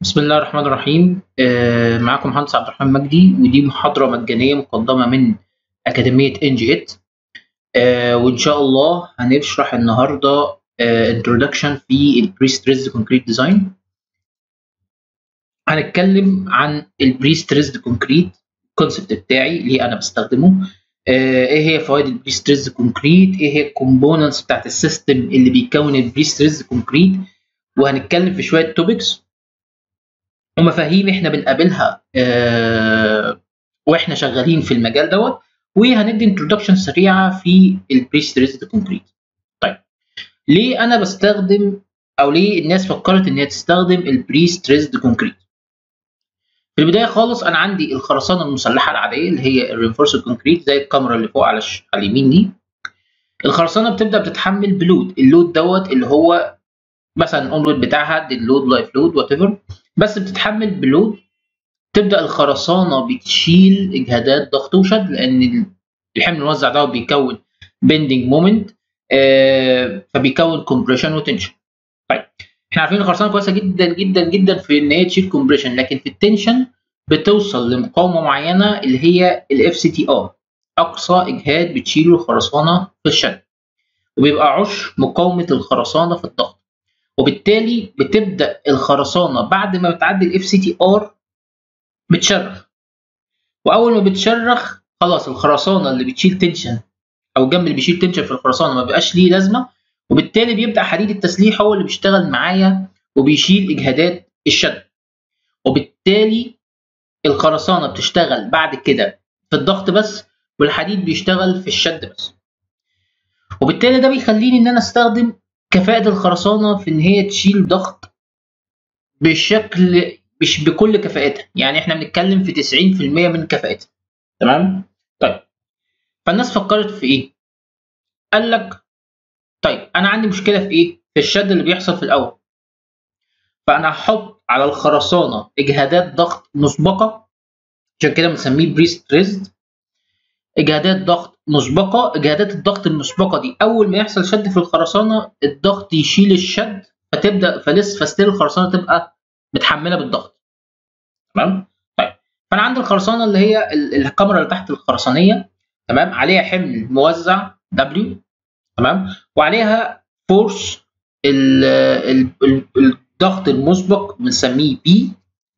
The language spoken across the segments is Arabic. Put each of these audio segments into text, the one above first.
بسم الله الرحمن الرحيم. آه، معاكم مهندس عبد الرحمن مجدي ودي محاضرة مجانية مقدمة من أكاديمية انجي ات وإن شاء الله هنشرح النهاردة آه، introduction في ال pre-stressed concrete design. هنتكلم عن ال pre-stressed concrete ال concept بتاعي ليه أنا بستخدمه. آه، إيه هي فوائد ال pre-stressed concrete إيه هي ال components بتاعت ال system اللي بيكون ال pre-stressed concrete وهنتكلم في شوية topics ومفاهيم إحنا بنقابلها آه وإحنا شغالين في المجال دوت وهندي introduction سريعة في ال pre-stressed concrete. طيب ليه أنا بستخدم أو ليه الناس فكرت إن هي تستخدم ال pre-stressed concrete؟ في البداية خالص أنا عندي الخرسانة المسلحة العادية اللي هي ال reinforced concrete زي الكمرة اللي فوق على اليمين دي. الخرسانة بتبدأ بتتحمل ب load، ال load دوت اللي هو مثلا own load بتاعها dead load live load whatever بس بتتحمل ب load. تبدأ الخرسانة بتشيل إجهادات ضغط وشد لأن الحمل الموزع ده بيكون bending moment آه فبيكون compression و tension طيب إحنا عارفين الخرسانة كويسة جدا جدا جدا في إن هي تشيل compression لكن في ال tension بتوصل لمقاومة معينة اللي هي ال Fctr أقصى إجهاد بتشيله الخرسانة في الشد. وبيبقى عشر مقاومة الخرسانة في الضغط. وبالتالي بتبدأ الخرسانة بعد ما بتعدي ال Fctr بتشرخ. وأول ما بتشرخ خلاص الخرسانة اللي بتشيل tension أو الجنب اللي بيشيل تنشن في الخرسانة ما بيبقاش ليه لازمة وبالتالي بيبدأ حديد التسليح هو اللي بيشتغل معايا وبيشيل إجهادات الشد. وبالتالي الخرسانة بتشتغل بعد كده في الضغط بس والحديد بيشتغل في الشد بس. وبالتالي ده بيخليني إن أنا أستخدم كفاءة الخرسانة في إن هي تشيل ضغط بشكل مش بكل كفاءتها، يعني إحنا بنتكلم في 90% من كفاءتها. تمام؟ طيب فالناس فكرت في إيه؟ قال لك طيب أنا عندي مشكلة في إيه؟ في الشد اللي بيحصل في الأول. فأنا هحط على الخرسانة إجهادات ضغط مسبقة عشان كده بنسميه pre-stressed اجهادات ضغط مسبقة اجهادات الضغط المسبقة دي. أول ما يحصل شد في الخرسانة الضغط يشيل الشد فتبدأ فل ... ف still الخرسانة تبقى متحملة بالضغط. تمام؟ طيب. فأنا عندي الخرسانة اللي هي الكمرة اللي تحت الخرسانية. تمام؟ عليها حمل موزع W تمام؟ وعليها force الضغط المسبق بنسميه P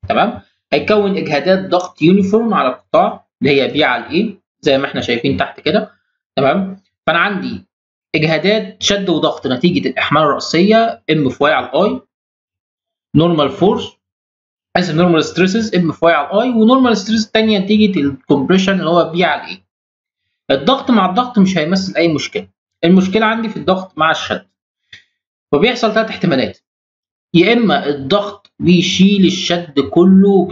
تمام؟ هيكون إجهادات ضغط uniform على القطاع اللي هي P على ال A زي ما إحنا شايفين تحت كده تمام؟ فأنا عندي اجهادات شد وضغط نتيجة الأحمال الرأسية M في Y على ال I normal force اسف normal stresses M في Y على ال I و normal stress الثانية نتيجة ال compression اللي هو P على ال A الضغط مع الضغط مش هيمثل أي مشكلة. المشكلة عندي في الضغط مع الشد. فبيحصل ثلاث احتمالات. يا إما الضغط بيشيل الشد كله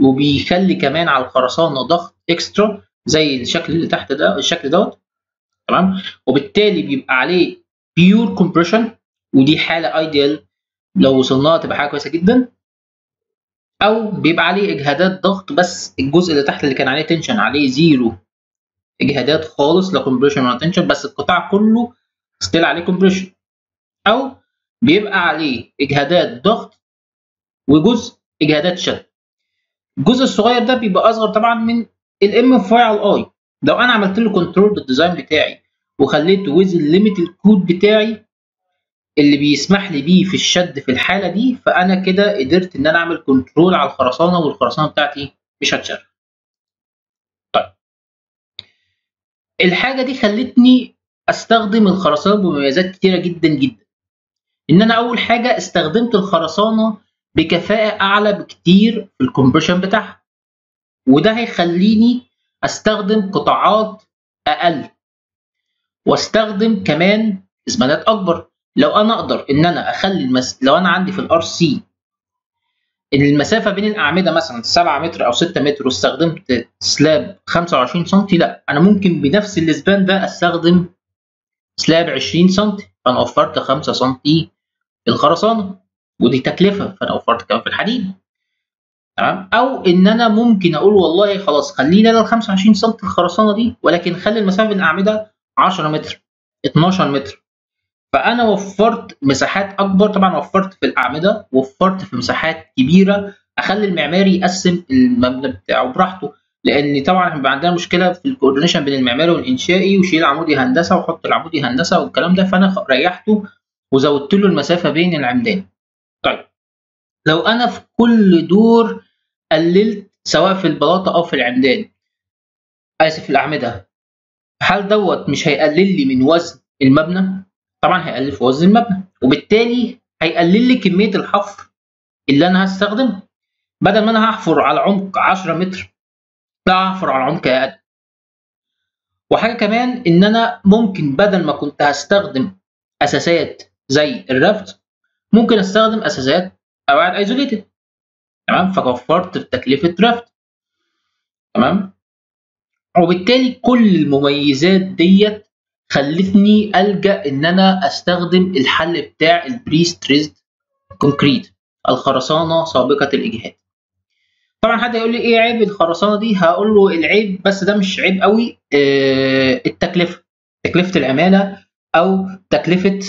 وبيخلي كمان على الخرسانة ضغط extra زي الشكل اللي تحت ده الشكل دوت. تمام؟ وبالتالي بيبقى عليه pure compression ودي حالة ideal لو وصلناها تبقى حاجة كويسة جدا. أو بيبقى عليه اجهادات ضغط بس الجزء اللي تحت اللي كان عليه tension عليه zero اجهادات خالص لا compression ولا tension بس القطاع كله still عليه compression أو بيبقى عليه اجهادات ضغط وجزء اجهادات شد. الجزء الصغير ده بيبقى أصغر طبعا من ال M Y على ال I لو أنا عملت له control بال design بتاعي وخليته within ال limit الكود بتاعي اللي بيسمح لي بيه في الشد في الحالة دي فأنا كده قدرت إن أنا أعمل control على الخرسانة والخرسانة بتاعتي مش هتشرخ. طيب الحاجة دي خلتني أستخدم الخرسانة بمميزات كتيرة جدا جدا. إن أنا أول حاجة استخدمت الخرسانة بكفاءة أعلى بكتير في ال compression بتاعها. وده هيخليني أستخدم قطاعات أقل. وأستخدم كمان spanات أكبر. لو أنا أقدر إن أنا أخلي المس... لو أنا عندي في ال RC المسافة بين الأعمدة مثلا 7 متر أو 6 متر واستخدمت سلاب 25 سم لأ أنا ممكن بنفس الإسبان ده أستخدم سلاب 20 سم فأنا وفرت 5 سم في الخرسانة ودي تكلفة فأنا وفرت كمان في الحديد. تمام؟ أو إن أنا ممكن أقول والله خلاص خلينا أنا ال 25 سم الخرسانة دي ولكن خلي المسافة بين الاعمده 10 متر 12 متر. فأنا وفرت مساحات أكبر طبعا وفرت في الأعمدة وفرت في مساحات كبيرة أخلي المعماري يقسم المبنى بتاعه براحته. لأن طبعا بيبقى عندنا مشكلة في ال coordination بين المعماري والإنشائي وشيل عمود يا هندسة وحط العمود يا هندسة والكلام ده. فأنا ريحته وزودت له المسافة بين العمدان. طيب لو أنا في كل دور قللت سواء في البلاطة أو في العمدان. آسف الأعمدة. هل دوت مش هيقلل لي من وزن المبنى؟ طبعا هيقلل في وزن المبنى وبالتالي هيقلل لي كمية الحفر اللي أنا هستخدمه. بدل ما أنا هحفر على عمق 10 متر لا هحفر على عمق أقل. وحاجة كمان إن أنا ممكن بدل ما كنت هستخدم اساسات زي ال raft ممكن أستخدم اساسات قواعد isolated تمام؟ فوفرت في تكلفة raft تمام؟ وبالتالي كل المميزات ديت خلتني ألجأ إن أنا أستخدم الحل بتاع ال prestressed concrete الخرسانة سابقة الإجهاد. طبعا حد يقول لي إيه عيب الخرسانة دي؟ هقول له العيب بس ده مش عيب قوي آه التكلفة تكلفة العمالة أو تكلفة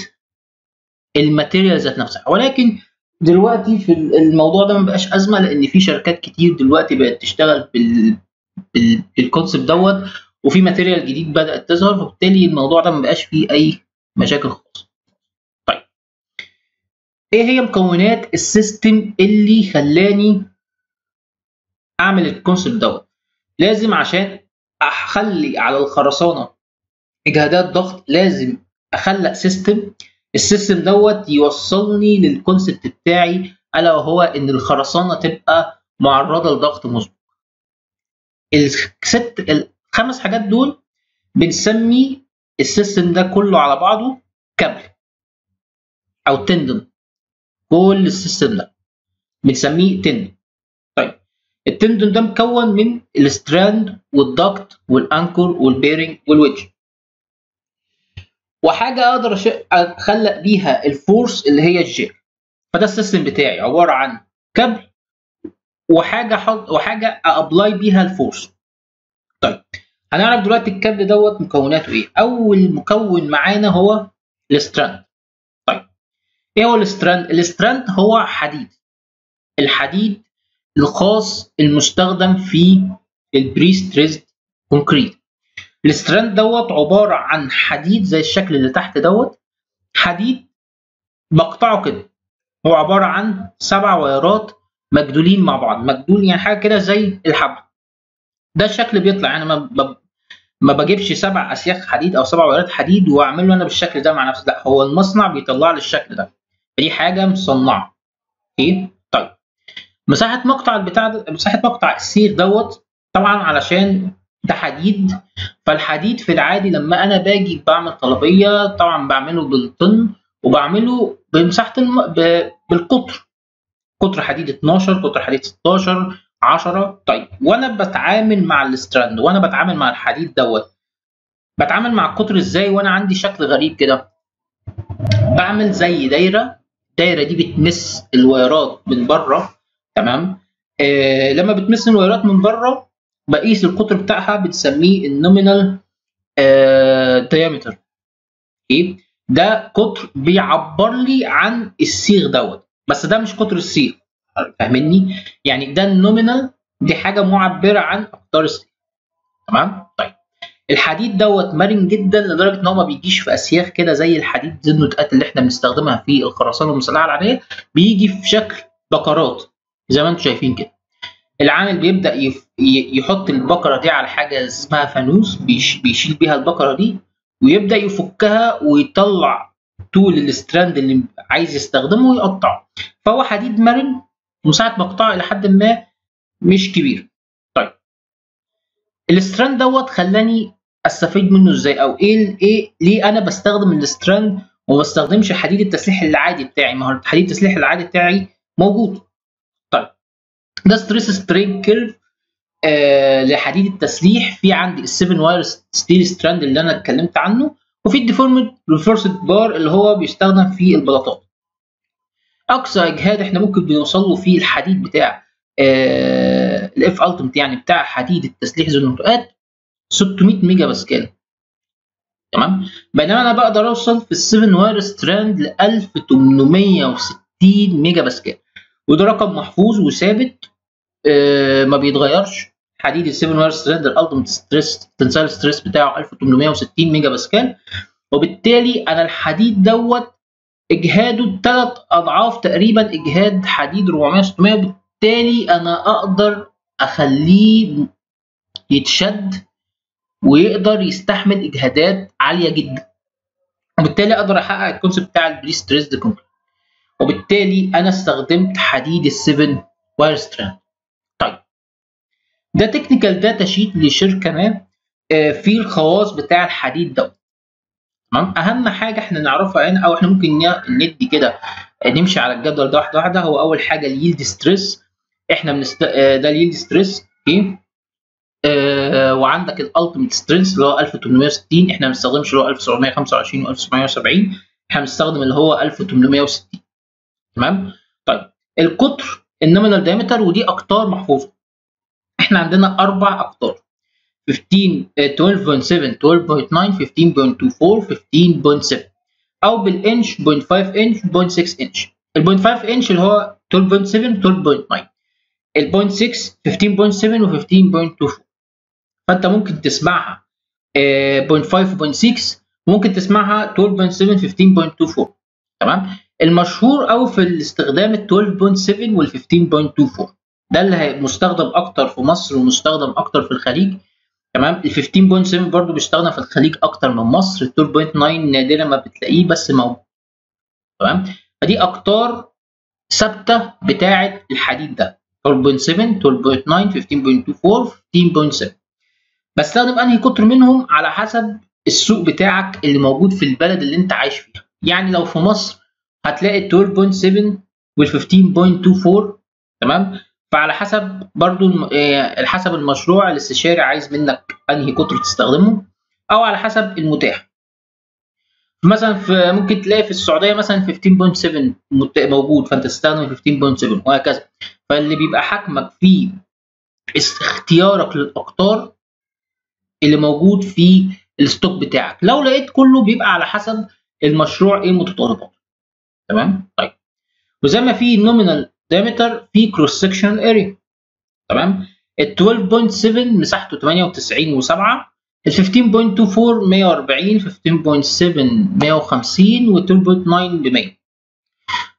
ال material ذات نفسها. ولكن دلوقتي في الموضوع ده ما بقاش أزمة لأن في شركات كتير دلوقتي بقت تشتغل بال بال concept دوت وفي material جديد بدأت تظهر فبالتالي الموضوع ده ما بقاش فيه أي مشاكل خالص. طيب. إيه هي مكونات ال system اللي خلاني أعمل ال concept دوت؟ لازم عشان أخلي على الخرسانة إجهادات ضغط لازم أخلق system ال system دوت يوصلني لل concept بتاعي ألا وهو إن الخرسانة تبقى معرضة لضغط مسبق. الست الخمس حاجات دول بنسمي ال system ده كله على بعضه كابل أو tendon كل ال system ده بنسميه tendon طيب ال tendon ده مكون من الستراند والدكت والانكر والبيرنج والويدج وحاجة أقدر اخلق بيها ال force اللي هي ال jack فده ال system بتاعي عبارة عن كابل وحاجة حط وحاجة apply بيها ال force. طيب هنعرف دلوقتي الكابل دوت مكوناته إيه؟ أول مكون معانا هو ال strand. طيب إيه هو ال strand؟ ال strand هو حديد. الحديد الخاص المستخدم في ال prestressed concrete ال strand دوت عبارة عن حديد زي الشكل اللي تحت دوت. حديد بقطعه كده. هو عبارة عن سبع wireات مجدولين مع بعض. مجدول يعني حاجة كده زي الحبل ده الشكل بيطلع. يعني ما ما بجيبش سبع اسياخ حديد أو سبع wireات حديد واعمله أنا بالشكل ده مع نفسي. لا هو المصنع بيطلع لي الشكل ده. فدي حاجة مصنعة. أوكي؟ طيب. مساحة مقطع البتاع ده مساحة مقطع السيخ دوت طبعا علشان ده حديد. فالحديد في العادي لما أنا باجي بعمل طلبية طبعا بعمله بالطن وبعمله بمساحة الم... ب... بالقطر. قطر حديد 12 قطر حديد 16 10 طيب وأنا بتعامل مع ال strand وأنا بتعامل مع الحديد دوت بتعامل مع القطر إزاي وأنا عندي شكل غريب كده؟ بعمل زي دايرة. الدايرة دي بتمس ال wireات من بره تمام؟ آه لما بتمس ال wireات من بره بقيس القطر بتاعها بتسميه ال nominal diameter إيه؟ ده قطر بيعبر لي عن السيخ دوت. بس ده مش قطر السيخ. فاهمني؟ يعني ده ال nominal دي حاجة معبرة عن أقطار السيخ. تمام؟ طيب. الحديد دوت مرن جدا لدرجة إن هو ما بيجيش في أسياخ كده زي الحديد ذي النتوءات اللي إحنا بنستخدمها في الخرسانة المسلحه العادية. بيجي في شكل بكرات زي ما أنتم شايفين كده. العامل بيبدأ يحط البكره دي على حاجة اسمها فانوس بيشيل بيها البكره دي ويبدأ يفكها ويطلع طول ال strand اللي عايز يستخدمه ويقطعه. فهو حديد مرن ومساحة مقطعه إلى حد ما مش كبير. طيب. ال strand دوت خلاني أستفيد منه إزاي؟ أو إيه إيه ليه أنا بستخدم ال strand وما بستخدمش حديد التسليح العادي بتاعي؟ ما هو حديد التسليح العادي بتاعي موجود. ده stress strain curve آه لحديد التسليح في عندي ال 7 wire steel strand اللي أنا اتكلمت عنه وفي ال deformed reinforced bar اللي هو بيستخدم في البلاطات. أقصى إجهاد إحنا ممكن بنوصل له في الحديد بتاع آه الاف التمت يعني بتاع حديد التسليح ذو النتوءات 600 ميجا باسكال تمام؟ بينما أنا بقدر أوصل في ال 7 wire strand ل 1860 ميجا باسكال وده رقم محفوظ وثابت آه ما بيتغيرش. حديد ال 7 wire strand ال ultimate stress tensile stress بتاعه 1860 ميجا باسكال وبالتالي أنا الحديد دوت إجهاده ثلاث أضعاف تقريبا إجهاد حديد 400 600 وبالتالي أنا أقدر أخليه يتشد ويقدر يستحمل إجهادات عالية جدا. وبالتالي أقدر أحقق ال concept بتاع ال prestressed concrete وبالتالي أنا استخدمت حديد ال7 wire strand طيب ده technical data sheet لشركة ما في الخواص بتاع الحديد دوت. تمام؟ أهم حاجة إحنا نعرفها هنا أو إحنا ممكن ندي كده نمشي على الجدول ده واحدة واحدة. هو أول حاجة ال yield stress. إحنا بنست... ده ال yield stress okay؟ آه وعندك ال ultimate strength اللي هو 1860 إحنا ما بنستخدمش اللي هو 1725 و 1770 إحنا بنستخدم اللي هو 1860 تمام؟ طيب القطر النومينال دايمتر ودي أقطار محفوظة. إحنا عندنا أربع أقطار. 15 12.7 12.9 15.24 15.7 أو بالإنش 0.5 إنش 0.6 إنش. ال 0.5 إنش اللي هو 12.7 12.9 ال 0.6 15.7 و 15.24 فأنت ممكن تسمعها 0.5 0.6 ممكن تسمعها 12.7 15.24 تمام؟ المشهور قوي في الاستخدام ال 12.7 وال 15.24 ده اللي مستخدم أكتر في مصر ومستخدم أكتر في الخليج. تمام؟ ال 15.7 برضو بيستخدم في الخليج أكتر من مصر. ال 12.9 نادرا ما بتلاقيه بس موجود. تمام؟ فدي اقطار ثابتة بتاعة الحديد ده. 12.7 12.9 15.24 15.7 بستخدم أنهي قطر منهم على حسب السوق بتاعك اللي موجود في البلد اللي أنت عايش فيها. يعني لو في مصر هتلاقي 12.7 وال 15.24 تمام؟ فعلى حسب برضو حسب المشروع الاستشاري عايز منك انهي قطر تستخدمه أو على حسب المتاح. مثلا في ممكن تلاقي في السعودية مثلا 15.7 موجود فانت تستخدم 15.7 وهكذا. فاللي بيبقى حاكمك في اختيارك للأقطار اللي موجود في ال stock بتاعك. لو لقيت كله بيبقى على حسب المشروع إيه متطلباته. تمام؟ طيب. وزي ما في nominal diameter في cross section area تمام؟ ال 12.7 مساحته 98 و7 ال 15.24 140 15.7 150 وال 12.9 ب 100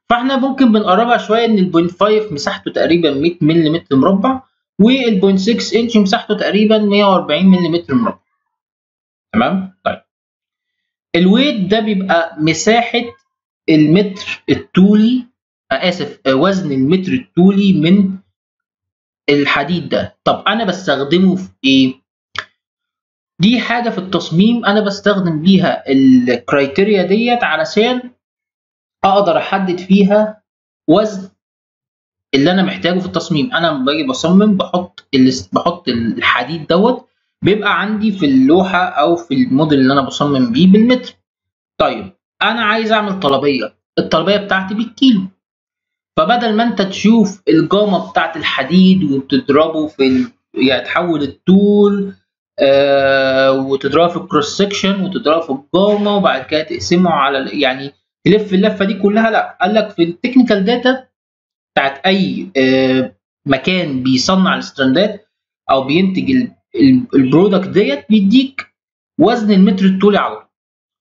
فاحنا ممكن بنقربها شوية إن ال 0.5 مساحته تقريبا 100 ملم مربع وال 0.6 انش مساحته تقريبا 140 ملم مربع. تمام؟ طيب. ال weight ده بيبقى مساحة المتر الطولي آسف وزن المتر الطولي من الحديد ده. طب أنا بستخدمه في إيه؟ دي حاجة في التصميم أنا بستخدم بيها ال criteria ديت علشان أقدر أحدد فيها وزن اللي أنا محتاجه في التصميم. أنا لما باجي بصمم بحط بحط الحديد دوت بيبقى عندي في اللوحة أو في الموديل اللي أنا بصمم بيه بالمتر. طيب أنا عايز أعمل طلبية. الطلبية بتاعتي بالكيلو. فبدل ما أنت تشوف الجامة بتاعت الحديد وتضربه في ال... يعني تحول الطول آه وتضربه في ال cross section وتضربه في الجامة وبعد كده تقسمه على يعني تلف اللفة دي كلها. لا قال لك في ال technical data بتاعت أي آه مكان بيصنع ال strandات أو بينتج ال product ديت بيديك وزن المتر الطولي على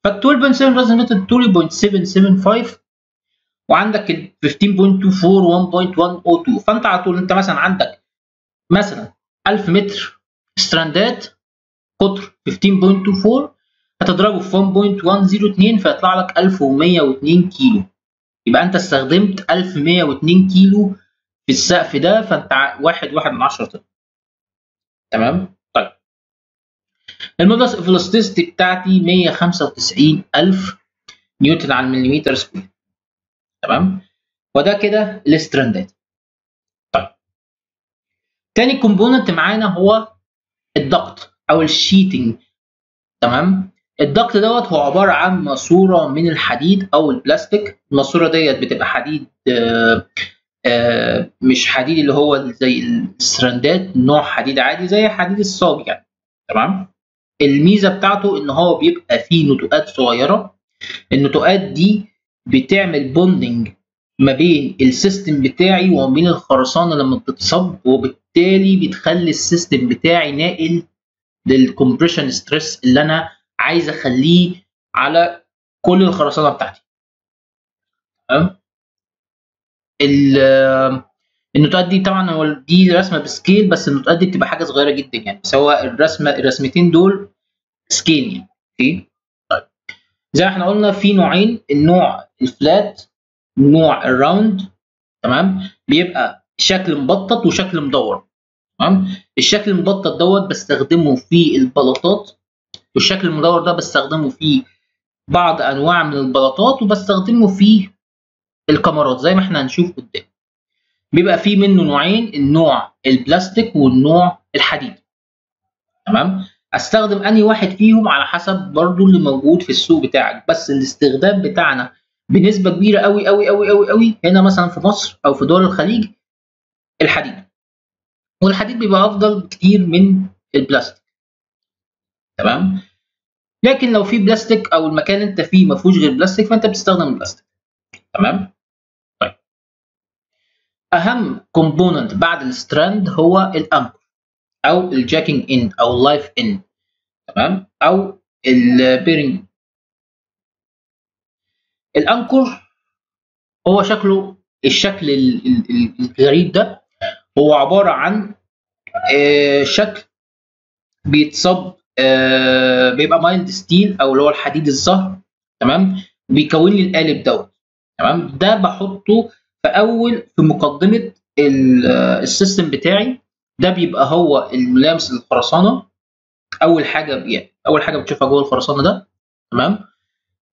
فال 12.7 وزن المتر الطولي 0.775 وعندك ال 15.24 1.102 فأنت على طول أنت مثلا عندك مثلا 1000 متر strandات قطر 15.24 هتضربه في 1.102 فيطلع لك 1102 كيلو. يبقى أنت استخدمت 1102 كيلو في السقف ده فأنت واحد واحد من 10 طن. تمام؟ ال modulus of elasticity بتاعتي 195000 نيوتن على المليمتر square. تمام؟ وده كده ال strandات. طيب. تاني component معانا هو ال duct أو ال sheathing. تمام؟ ال duct دوت هو عبارة عن ماسورة من الحديد أو البلاستيك. الماسورة ديت بتبقى حديد آآ آآ مش حديد اللي هو زي ال strandات نوع حديد عادي زي حديد الصاج يعني. تمام؟ الميزة بتاعته إن هو بيبقى فيه نتوءات صغيرة. النتوءات دي بتعمل bonding ما بين ال system بتاعي وما بين الخرسانة لما بتتصب وبالتالي بتخلي ال system بتاعي ناقل لل compression stress اللي أنا عايز أخليه على كل الخرسانة بتاعتي. تمام؟ النتوءات دي طبعا هو دي رسمة ب scale بس النتوءات دي بتبقى حاجة صغيرة جدا يعني. سواء الرسمة الرسمتين دول scale يعني. okay طيب. زي ما إحنا قلنا في نوعين النوع ال flat والنوع ال round. تمام؟ بيبقى شكل مبطط وشكل مدور. تمام؟ الشكل المبطط دوت بستخدمه في البلاطات والشكل المدور ده بستخدمه في بعض أنواع من البلاطات وبستخدمه في الكمرات زي ما إحنا هنشوف قدام. بيبقى فيه منه نوعين النوع البلاستيك والنوع الحديد. تمام؟ أستخدم أنهي واحد فيهم على حسب برضو اللي موجود في السوق بتاعك. بس الاستخدام بتاعنا بنسبة كبيرة قوي قوي قوي قوي قوي هنا مثلا في مصر أو في دول الخليج الحديد. والحديد بيبقى أفضل بكتير من البلاستيك. تمام؟ لكن لو في بلاستيك أو المكان أنت فيه ما فيهوش غير بلاستيك فأنت بتستخدم البلاستيك. تمام؟ أهم component بعد ال strand هو ال anchor أو الجاكينج ان أو اللايف ان تمام؟ أو البيرنج الانكر هو شكله الشكل الغريب ده هو عبارة عن شكل بيتصب بيبقى مايلد ستيل أو اللي هو الحديد الزهر تمام؟ بيكون لي القالب دوت تمام؟ ده بحطه في اول في مقدمة السيستم بتاعي ده بيبقى هو الملامس للخرسانه أول حاجة يعني أول حاجة بتشوفها جوه الخرسانة ده تمام؟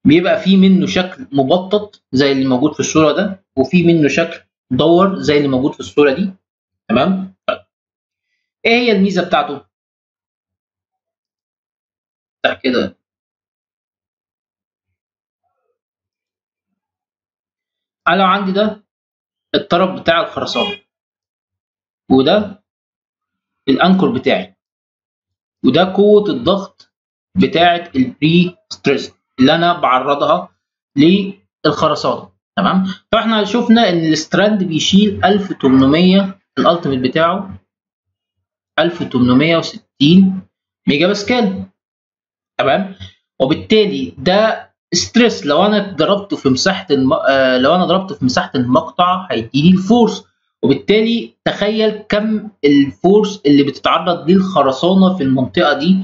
بيبقى في منه شكل مبطط زي اللي موجود في الصورة ده وفي منه شكل مدور زي اللي موجود في الصورة دي تمام؟ طيب. إيه هي الميزة بتاعته؟ كده. أنا لو عندي ده الطرف بتاع الخرسانه وده ال anchor بتاعي. وده قوة الضغط بتاعه ال prestress اللي أنا بعرضها للخرسانه تمام؟ فاحنا شفنا إن ال strand بيشيل 1800 ال ultimate بتاعه 1860 ميجا باسكال. تمام؟ وبالتالي ده stress لو أنا ضربته في مساحة الم... آه لو أنا ضربته في مساحة المقطع هيديني ال force. وبالتالي تخيل كم ال force اللي بتتعرض للخرسانة في المنطقة دي.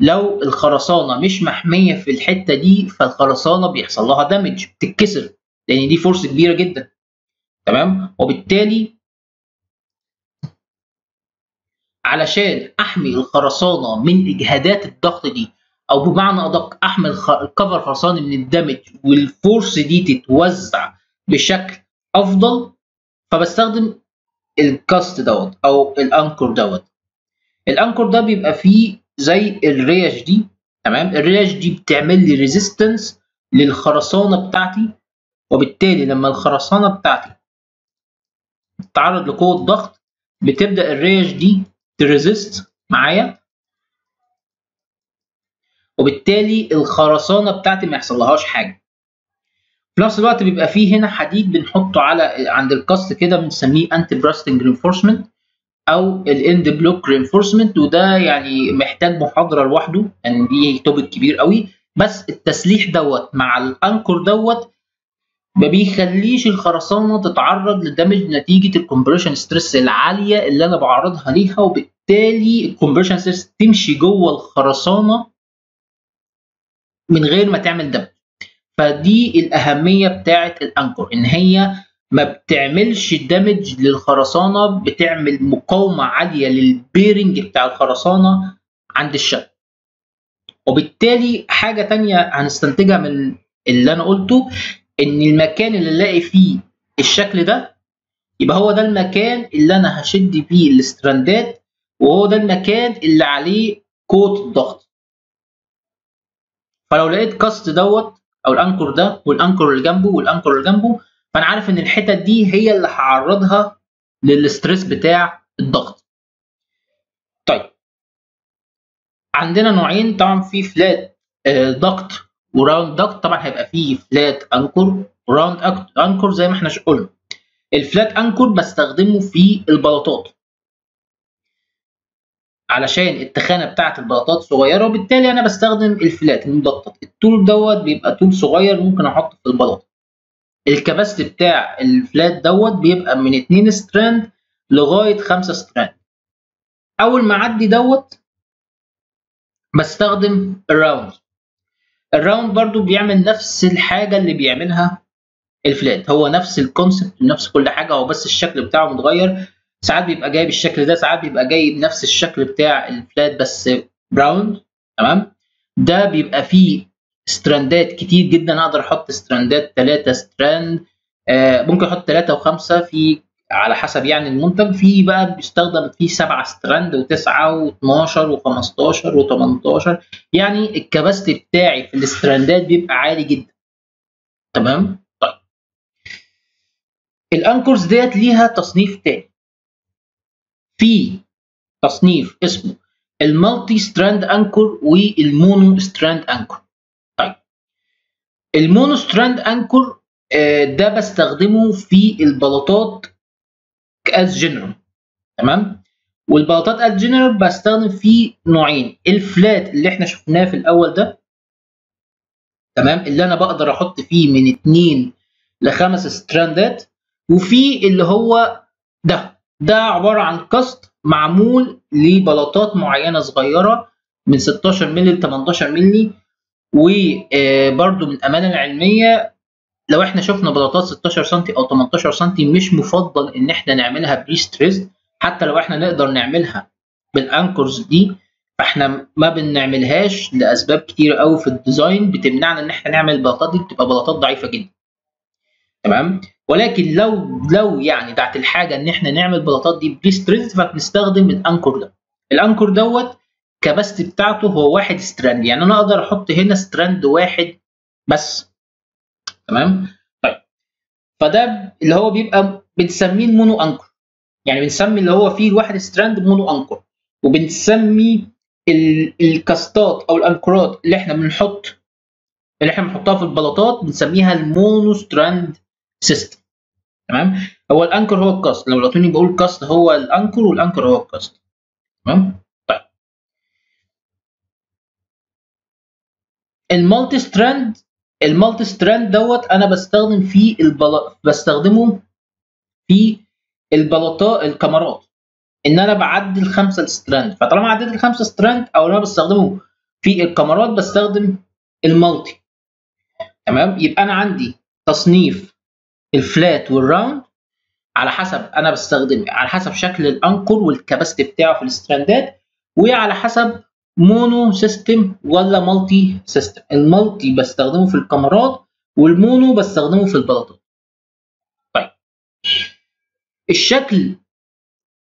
لو الخرسانة مش محمية في الحتة دي فالخرسانة بيحصل لها damage بتتكسر. لأن دي force كبيرة جدا. تمام؟ وبالتالي علشان أحمي الخرسانة من إجهادات الضغط دي أو بمعنى أدق احمي ال cover خرساني من ال damage وال force دي تتوزع بشكل أفضل فبستخدم ال cast دوت أو ال anchor دوت. ال anchor ده بيبقى فيه زي الريش دي تمام؟ الريش دي بتعمل لي resistance للخرسانة بتاعتي وبالتالي لما الخرسانة بتاعتي تتعرض لقوة ضغط بتبدأ الريش دي ت resist معايا وبالتالي الخرسانة بتاعتي ما يحصلهاش حاجة. في نفس الوقت بيبقى فيه هنا حديد بنحطه على عند ال cast كده بنسميه anti-bursting reinforcement أو ال end block reinforcement وده يعني محتاج محاضرة لوحده يعني دي topic كبير قوي. بس التسليح دوت مع ال anchor دوت ما بيخليش الخرسانة تتعرض ل damage نتيجة ال compression stress العالية اللي أنا بعرضها ليها وبالتالي ال compression stress تمشي جوه الخرسانة من غير ما تعمل damage فدي الأهمية بتاعة ال anchor إن هي ما بتعملش damage للخرسانة بتعمل مقاومة عالية لل bearing بتاع الخرسانة عند الشد وبالتالي حاجة تانية هنستنتجها من اللي أنا قلته إن المكان اللي ألاقي فيه الشكل ده يبقى هو ده المكان اللي أنا هشد فيه ال strandات وهو ده المكان اللي عليه قوه الضغط. فلو لقيت cast دوت أو ال anchor ده وال anchor اللي جنبه وال anchor اللي جنبه فأنا عارف إن الحتت دي هي اللي هعرضها لل stress بتاع الضغط. طيب. عندنا نوعين طبعا في flat duct و round duct طبعا هيبقى فيه flat anchor و round anchor زي ما إحنا قلنا. ال flat anchor بستخدمه في البلاطات. علشان التخانة بتاعت البلاطات صغيرة وبالتالي أنا بستخدم ال flat. المبطط الطول دوت بيبقى طول صغير ممكن أحطه في البلاطه ال capacity بتاع ال flat دوت بيبقى من 2 strand لغاية 5 strand. أول ما أعدي دوت بستخدم ال round. ال round برضو بيعمل نفس الحاجة اللي بيعملها ال flat. هو نفس ال concept نفس كل حاجة هو بس الشكل بتاعه متغير. ساعات بيبقى جايب الشكل ده ساعات بيبقى جايب نفس الشكل بتاع ال flat بس round تمام؟ ده بيبقى فيه strandات كتير جدا أقدر أحط strandات 3 strand آه ممكن أحط 3 و5 في على حسب يعني المنتج. في بقى بيستخدم فيه 7 strand و9 و12 و15 و18 يعني ال capacity بتاعي في ال strandات بيبقى عالي جدا. تمام؟ طيب. ال anchors ديت ليها تصنيف تاني. في تصنيف اسمه ال multi strand anchor وال mono strand anchor. طيب. ال mono strand anchor ده بستخدمه في البلاطات as general تمام؟ والبلاطات as general بستخدم فيه نوعين. ال flat اللي إحنا شفناه في الأول ده تمام؟ اللي أنا بقدر أحط فيه من 2 لخمس strandات وفي اللي هو ده. ده عبارة عن cast معمول لبلاطات معينة صغيرة من 16 مللي ل 18 مللي وبرده من الامانه العلميه لو إحنا شفنا بلاطات 16 سم أو 18 سم مش مفضل إن إحنا نعملها prestress حتى لو إحنا نقدر نعملها بال anchors دي فاحنا ما بنعملهاش لأسباب كتير قوي في ال design بتمنعنا إن إحنا نعمل البلاطات دي بتبقى بلاطات ضعيفة جدا. تمام؟ ولكن لو لو يعني دعت الحاجة إن إحنا نعمل بلاطات دي prestress فبنستخدم ال anchor ده. ال anchor دوت capacity بتاعته هو واحد strand. يعني أنا أقدر أحط هنا strand واحد بس. تمام؟ طيب. فده اللي هو بيبقى بنسميه ال mono anchor يعني بنسمي اللي هو فيه الواحد strand mono anchor وبنسمي ال castات أو ال anchorات اللي إحنا بنحط اللي إحنا بنحطها في البلاطات بنسميها ال mono strand system تمام؟ هو الأنكر هو الكاست لو لقيتوني بقول كاست هو الأنكر والأنكر هو الكاست تمام؟ طيب. ال multi strand ال multi strand دوت أنا بستخدم فيه البلا... بستخدمه في البلاطات الكاميرات. إن أنا بعدل خمسة strand فطالما عديت الخمسة strand أو أنا بستخدمه في الكاميرات بستخدم ال multi. تمام؟ يبقى أنا عندي تصنيف ال flat وال round على حسب أنا بستخدم على حسب شكل ال anchor وال capacity بتاعه في ال strand ات وعلى حسب mono system ولا multi system ال multi بستخدمه في الكاميرات وال mono بستخدمه في البلاطات طيب. الشكل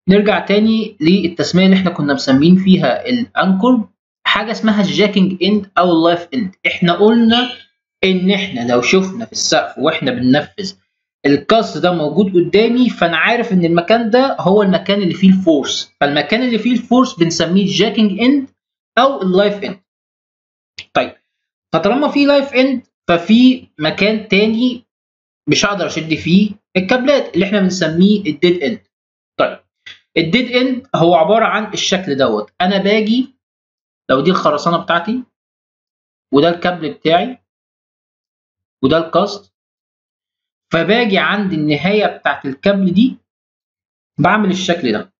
نرجع تاني للتسمية اللي إحنا كنا مسمين فيها ال anchor. حاجة اسمها ال jacking end أو ال live end إحنا قلنا إن إحنا لو شفنا في السقف وإحنا بننفذ ال cast ده موجود قدامي فأنا عارف إن المكان ده هو المكان اللي فيه ال force. فالمكان اللي فيه ال force بنسميه jacking end أو ال live end. طيب فطالما في live end ففي مكان تاني مش هقدر أشد فيه الكابلات اللي إحنا بنسميه ال dead end. طيب ال dead end هو عبارة عن الشكل دوت. أنا باجي لو دي الخرسانة بتاعتي وده الكابل بتاعي وده ال cast فباجي عند النهاية بتاعت الكابل دي بعمل الشكل ده.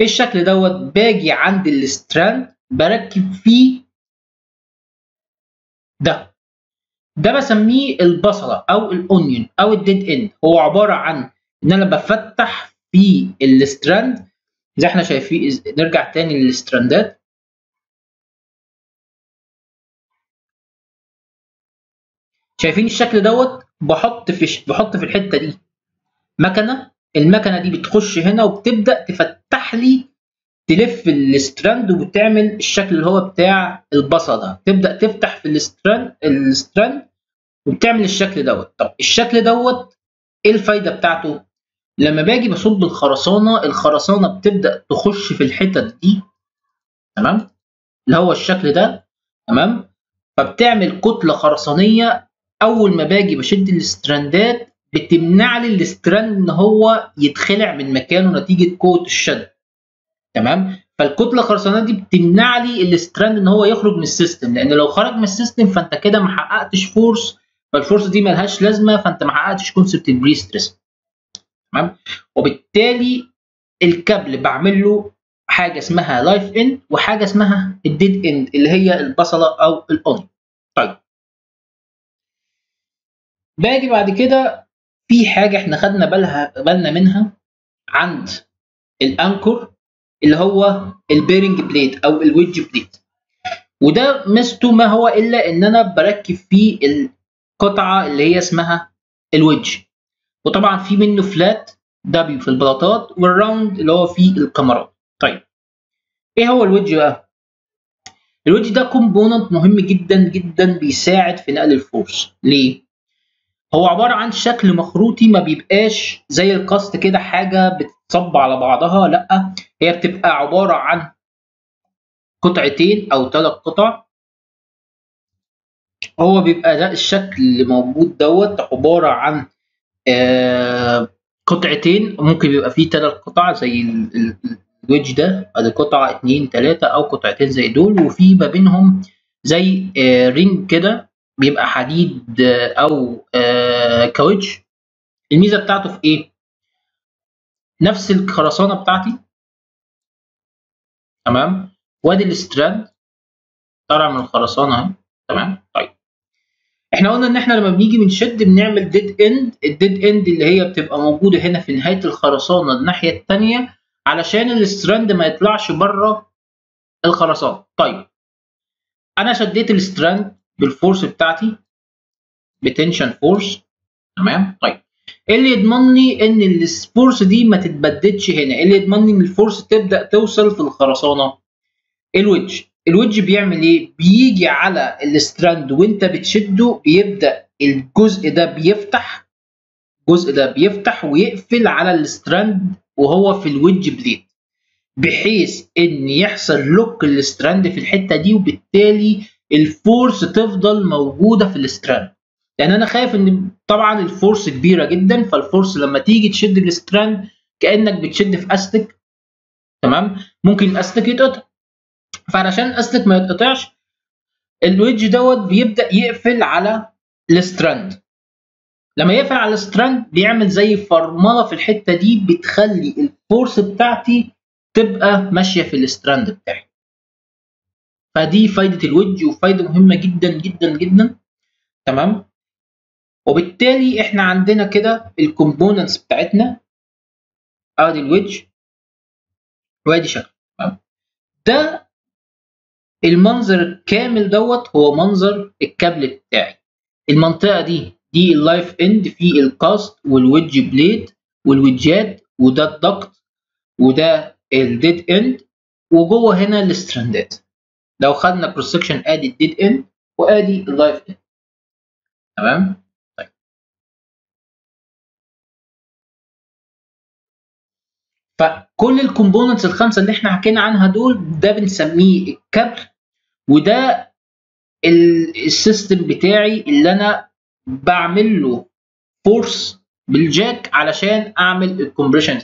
الشكل دوت؟ باجي عند ال strand بركب فيه ده. ده بسميه البصلة أو ال onion أو ال dead end هو عبارة عن إن أنا بفتح في ال strand. زي إحنا شايفين نرجع تاني لل strand ات. شايفين الشكل دوت؟ بحط في بحط في الحتة دي مكنة المكنة دي بتخش هنا وبتبدأ تفتح لي تلف ال strand وبتعمل الشكل اللي هو بتاع البصله ده. تبدأ تفتح في ال strand ال strand وبتعمل الشكل دوت. طب الشكل دوت إيه الفايدة بتاعته؟ لما باجي بصب الخرسانة الخرسانة بتبدأ تخش في الحتت دي تمام؟ اللي هو الشكل ده تمام؟ فبتعمل كتلة خرسانية أول ما باجي بشد ال strand ات بتمنع لي ال strand إن هو يتخلع من مكانه نتيجة قوة الشد. تمام؟ فالكتلة الخرسانيه دي بتمنع لي ال strand إن هو يخرج من ال system لأن لو خرج من ال system فأنت كده ما حققتش force فال force دي ملهاش لازمة فأنت ما حققتش concept ال pre-stress تمام؟ وبالتالي الكابل بعمل له حاجة اسمها live end وحاجة اسمها ال dead end اللي هي البصلة أو ال onion طيب باجي بعد كده في حاجة إحنا خدنا بالها بالنا منها عند ال anchor اللي هو ال bearing plate أو ال wedge plate وده ميزته ما هو إلا إن أنا بركب فيه القطعة اللي هي اسمها ال wedge وطبعا في منه flat دوت في البلاطات وال round اللي هو فيه الكاميرات. طيب إيه هو ال wedge بقى؟ ال wedge ده component مهم جدا جدا بيساعد في نقل ال force. ليه؟ هو عبارة عن شكل مخروطي ما بيبقاش زي ال cast كده حاجة بتتصب على بعضها لأ هي بتبقى عبارة عن قطعتين أو ثلاث قطع. هو بيبقى ده الشكل اللي موجود دوت عبارة عن آه قطعتين ممكن يبقى فيه ثلاث قطع زي ال wedge ده ادي قطعه اتنين ثلاثة أو قطعتين زي دول وفي ما بينهم زي آه ring كده بيبقى حديد أو آه كاوتش. الميزة بتاعته في إيه؟ نفس الخرسانة بتاعتي. تمام؟ وادي ال strand طالع من الخرسانة أهي. تمام؟ طيب. إحنا قلنا إن إحنا لما بنيجي بنشد بنعمل dead end ال dead end اللي هي بتبقى موجودة هنا في نهاية الخرسانة الناحية الثانية علشان ال strand ما يطلعش بره الخرسانة. طيب. أنا شديت ال strand بال force بتاعتي. ب tension force تمام؟ طيب. إيه اللي يضمن لي إن ال force دي ما تتبددش هنا. إيه اللي يضمن لي إن ال force تبدأ توصل في الخرسانة. ال wedge ال wedge بيعمل إيه؟ بيجي على ال strand وإنت بتشده بيبدا الجزء ده بيفتح. الجزء ده بيفتح ويقفل على ال strand وهو في ال wedge plate بحيث إن يحصل lock ال strand في الحتة دي وبالتالي ال force تفضل موجودة في ال strand لأن أنا خايف إن طبعا ال force كبيرة جدا فال force لما تيجي تشد ال strand كأنك بتشد في أستك. تمام؟ ممكن الأستك يتقطع. فعلشان الأستك ما يتقطعش ال wedge دوت بيبدأ يقفل على ال strand لما يقفل على ال strand بيعمل زي فرملة في الحتة دي بتخلي ال force بتاعتي تبقى ماشية في ال strand بتاعي. فدي فايدة ال wedge وفايدة مهمة جدا جدا جدا. تمام؟ وبالتالي إحنا عندنا كده ال components بتاعتنا. آدي ال wedge وآدي شكل. تمام؟ ده المنظر الكامل دوت هو منظر الكابل بتاعي. المنطقة دي دي ال live end في ال cast وال wedge plate وال wedge ات وده الضغط وده الديد اند وجوه هنا الستراندات. لو خدنا cross section آدي ال dead end وآدي ال live end تمام؟ طيب. فكل ال components الخمسة اللي إحنا حكينا عنها دول ده بنسميه الكابل وده ال system بتاعي اللي أنا بعمل له force بال jack علشان أعمل ال compression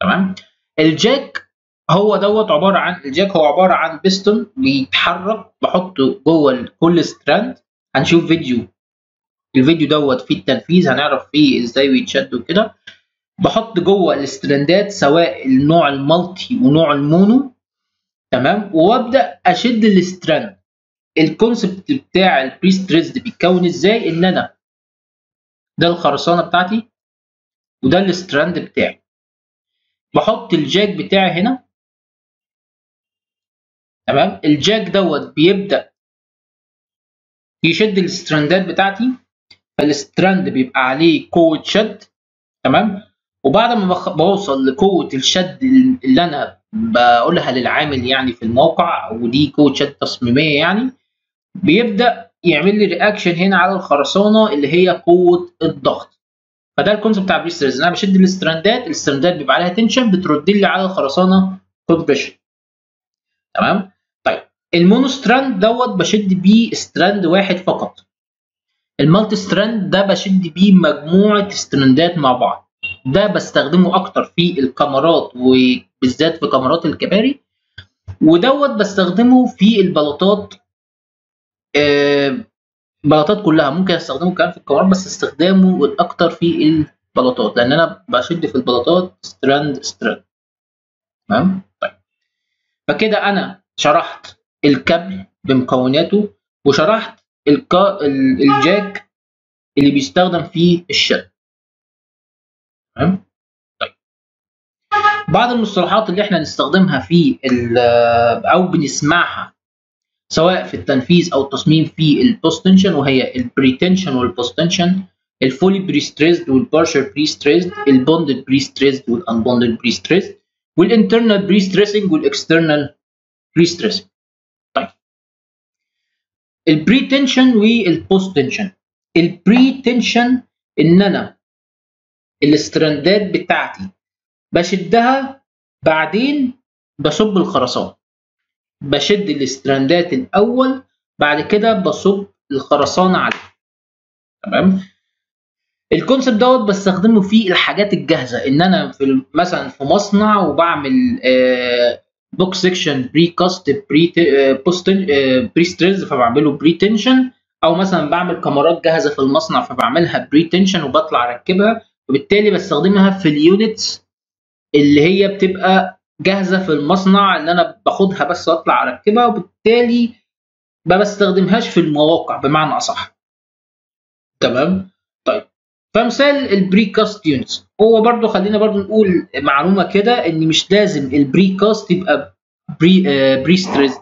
تمام؟ ال jack هو دوت عبارة عن ال jack هو عبارة عن بيستون بيتحرك بحطه جوه كل strand هنشوف فيديو. الفيديو دوت فيه التنفيذ هنعرف فيه إزاي بيتشد وكده. بحط جوه ال strand ات سواء النوع ال multi ونوع ال mono. تمام؟ وأبدأ أشد ال strand ال concept بتاع البري ستريسد بيتكون إزاي؟ إن أنا ده الخرسانة بتاعتي وده ال strand بتاعي. بحط ال jack بتاعي هنا. تمام؟ ال jack دوت بيبدأ يشد ال strand ات بتاعتي فال strand بيبقى عليه قوة شد تمام؟ وبعد ما بوصل لقوة الشد اللي أنا بقولها للعامل يعني في الموقع ودي قوة شد تصميمية يعني بيبدأ يعمل لي reaction هنا على الخرسانة اللي هي قوة الضغط. فده ال concept بتاع prestress. أنا بشد الاستراندات الاستراندات بيبقى عليها tension بترد لي على الخرسانة compression تمام؟ طيب ال monostrand دوت بشد بيه strand واحد فقط. ال multi strand ده بشد بيه مجموعة strand ات مع بعض. ده بستخدمه أكتر في الكمرات وبالذات في كمرات الكباري ودوت بستخدمه في البلاطات آه بلاطات كلها. ممكن أستخدمه كمان في الكمرات بس استخدامه الأكتر في البلاطات لأن أنا بشد في البلاطات strand strand. تمام؟ طيب. فكده أنا شرحت الكابل بمكوناته وشرحت الكا... ال jack اللي بيستخدم في الشد تمام؟ طيب. بعض المصطلحات اللي إحنا نستخدمها في أو بنسمعها سواء في التنفيذ أو التصميم في البوست تنشن وهي البريتنشن والبوست تنشن الفولي بريستريزد والبارشل بريستريزد البوندد بريستريزد والانبوندد بريستريزد والانترنال بريستريسنج والاكسترنال بريستريسنج طيب ال pre tension وال post tension ال pre tension ان أنا ال strand ات بتاعتي. بشدها بعدين بصب الخرسانة. بشد ال strand ات الأول بعد كده بصب الخرسانة عليه. تمام؟ ال concept دوت بستخدمه في الحاجات الجاهزة. إن أنا في مثلا في مصنع وبعمل box section precast pre post prestress فبعمله pre tension أو مثلا بعمل كمرات جاهزة في المصنع فبعملها pre tension وبطلع أركبها. وبالتالي بستخدمها في ال units اللي هي بتبقى جاهزة في المصنع إن أنا باخدها بس وأطلع أركبها. وبالتالي ما بستخدمهاش في المواقع بمعنى أصح. تمام؟ طيب. فمثال ال precast units هو برضو خلينا برضو نقول معلومة كده إن مش لازم ال precast يبقى pre آه prestressed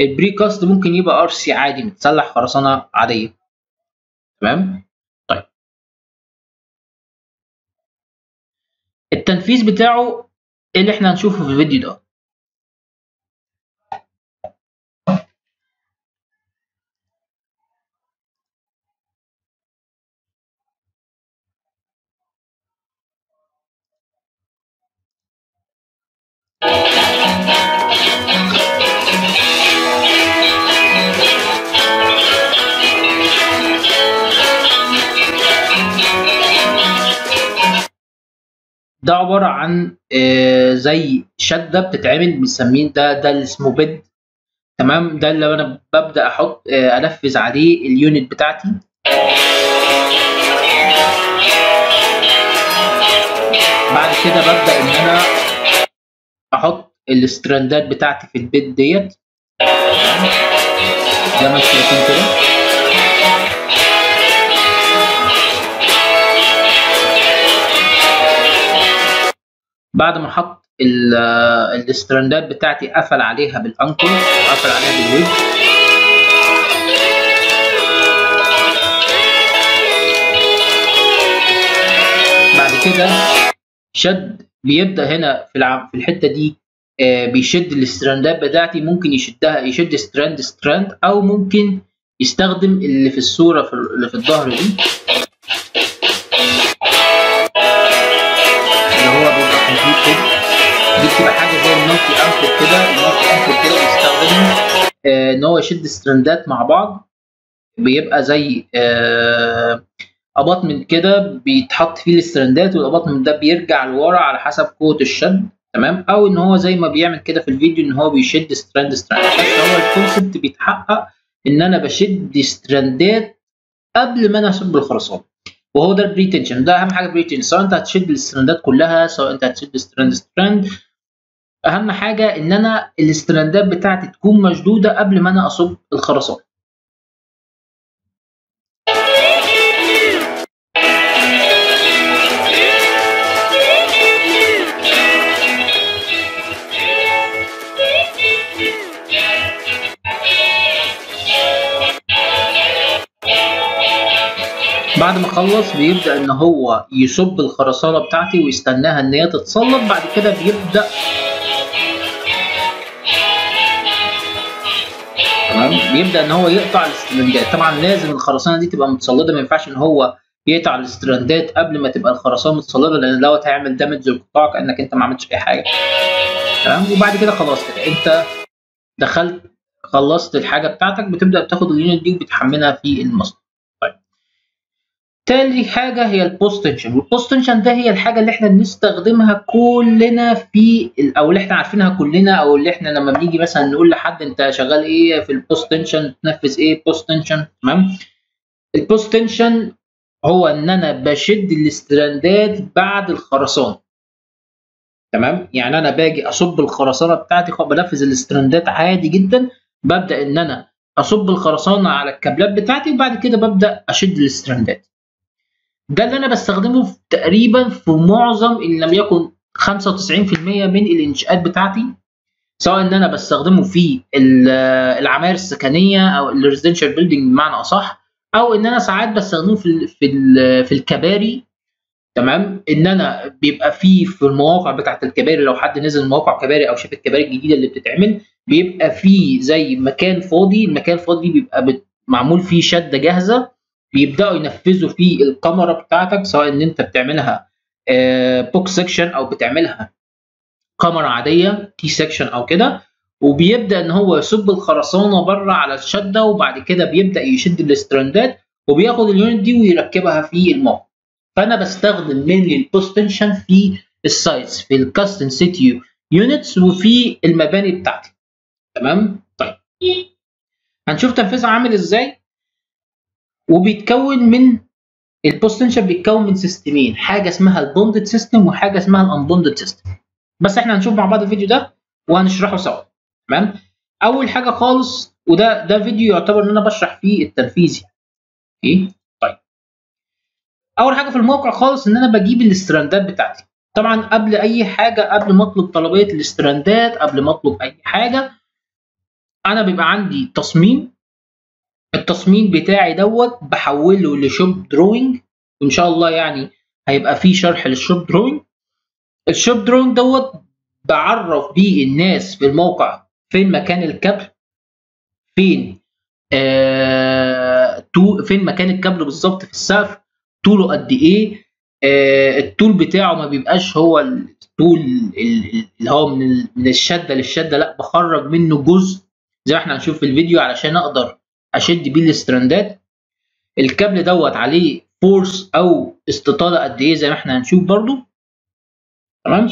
ال precast ممكن يبقى RC عادي متسلح خرسانة عادية. تمام؟ طيب. التنفيذ بتاعه اللي إحنا هنشوفه في الفيديو ده. ده عبارة عن آه زي شدة بتتعمل بنسميه ده ده اللي اسمه bed تمام؟ ده اللي أنا ببدأ أحط آه أنفذ عليه ال unit بتاعتي. بعد كده ببدأ إن أنا أحط ال strand ات بتاعتي في ال bed ديت. زي ما أنتم شايفين كده. بعد ما حط ال strand ات بتاعتي قفل عليها بال anchor قفل عليها بالويج بعد كده شد بيبدأ هنا في في الحتة دي آه بيشد ال strand ات بتاعتي ممكن يشدها يشد strand strand أو ممكن يستخدم اللي في الصورة في اللي في الظهر دي. دي بتبقى حاجة زي ال multi anchor كده ال multi anchor كده بيستخدم آه إن هو يشد strand ات مع بعض. بيبقى زي آه abutment كده بيتحط فيه ال strand ات وال abutment ده بيرجع لورا على حسب قوة الشد تمام؟ أو إن هو زي ما بيعمل كده في الفيديو إن هو بيشد strand strand. بس هو ال concept بيتحقق إن أنا بشد strand ات قبل ما أنا اصب الخرسانه وهو ده ال pre tension ده أهم حاجة pre tension سواء أنت هتشد ال strand ات كلها سواء أنت هتشد strand strand أهم حاجة إن أنا الاستراندات بتاعتي تكون مشدودة قبل ما أنا أصب الخرسانة. بعد ما خلص بيبدأ إن هو يصب الخرسانة بتاعتي ويستناها إن هي تتصلب بعد كده بيبدأ تمام؟ بيبدأ إن هو يقطع ال strands طبعا لازم الخرسانة دي تبقى متصلدة ما ينفعش إن هو يقطع ال strands قبل ما تبقى الخرسانة متصلدة لأن دوت هيعمل damage للقطاع كأنك أنت ما عملتش أي حاجة. تمام؟ وبعد كده خلاص كده أنت دخلت خلصت الحاجة بتاعتك بتبدأ تاخد ال unit دي وبتحملها في المصنع. تاني حاجة هي ال post tension وال post tension ده هي الحاجة اللي إحنا بنستخدمها كلنا في أو اللي إحنا عارفينها كلنا أو اللي إحنا لما بنيجي مثلا نقول لحد أنت شغال إيه في ال post tension تنفذ إيه post tension تمام؟ ال post tension هو إن أنا بشد ال strands بعد الخرسانة تمام؟ يعني أنا باجي أصب الخرسانة بتاعتي بنفذ ال strands عادي جدا ببدأ إن أنا أصب الخرسانة على الكابلات بتاعتي وبعد كده ببدأ أشد ال strands ده اللي أنا بستخدمه في تقريبا في معظم إن لم يكن 95% من الإنشاءات بتاعتي سواء إن أنا بستخدمه في العماير السكنية أو ال residential building بمعنى أصح أو إن أنا ساعات بستخدمه في في في الكباري تمام؟ إن أنا بيبقى فيه في المواقع بتاعت الكباري لو حد نزل مواقع كباري أو شاف الكباري الجديدة اللي بتتعمل بيبقى فيه زي مكان فاضي المكان الفاضي بيبقى معمول فيه شدة جاهزة بيبداوا ينفذوا فيه الكمرة بتاعتك سواء إن أنت بتعملها box section أو بتعملها كمرة عادية T section أو كده. وبيبدأ إن هو يصب الخرسانة بره على الشدة وبعد كده بيبدأ يشد ال strands وبياخد ال unit دي ويركبها في الموقع. فأنا بستخدم من ال post tension في ال sites في ال cast in situ units وفي المباني بتاعتي. تمام؟ طيب. هنشوف تنفيذها عامل إزاي. وبيتكون من ال post tension بيتكون من سيستمين حاجة اسمها ال bonded system وحاجة اسمها ال unbonded system بس إحنا هنشوف مع بعض الفيديو ده وهنشرحه سوا. تمام؟ أول حاجة خالص وده ده فيديو يعتبر إن أنا بشرح فيه التنفيذ يعني. طيب. أول حاجة في الموقع خالص إن أنا بجيب ال strands بتاعتي. طبعا قبل أي حاجة قبل ما أطلب طلبيه ال strands قبل ما أطلب أي حاجة أنا بيبقى عندي تصميم التصميم بتاعي دوت بحوله ل shop drawing وإن شاء الله يعني هيبقى فيه شرح لل shop drawing ال shop drawing دوت بعرف بيه الناس في الموقع فين مكان الكابل فين آه فين مكان الكابل بالظبط في السقف طوله قد إيه آه الطول بتاعه ما بيبقاش هو الطول اللي هو من من الشدة للشدة لأ بخرج منه جزء زي ما إحنا هنشوف في الفيديو علشان أقدر أشد بيه ال strands. الكابل دوت عليه force أو استطالة قد إيه زي ما إحنا هنشوف برضو. تمام؟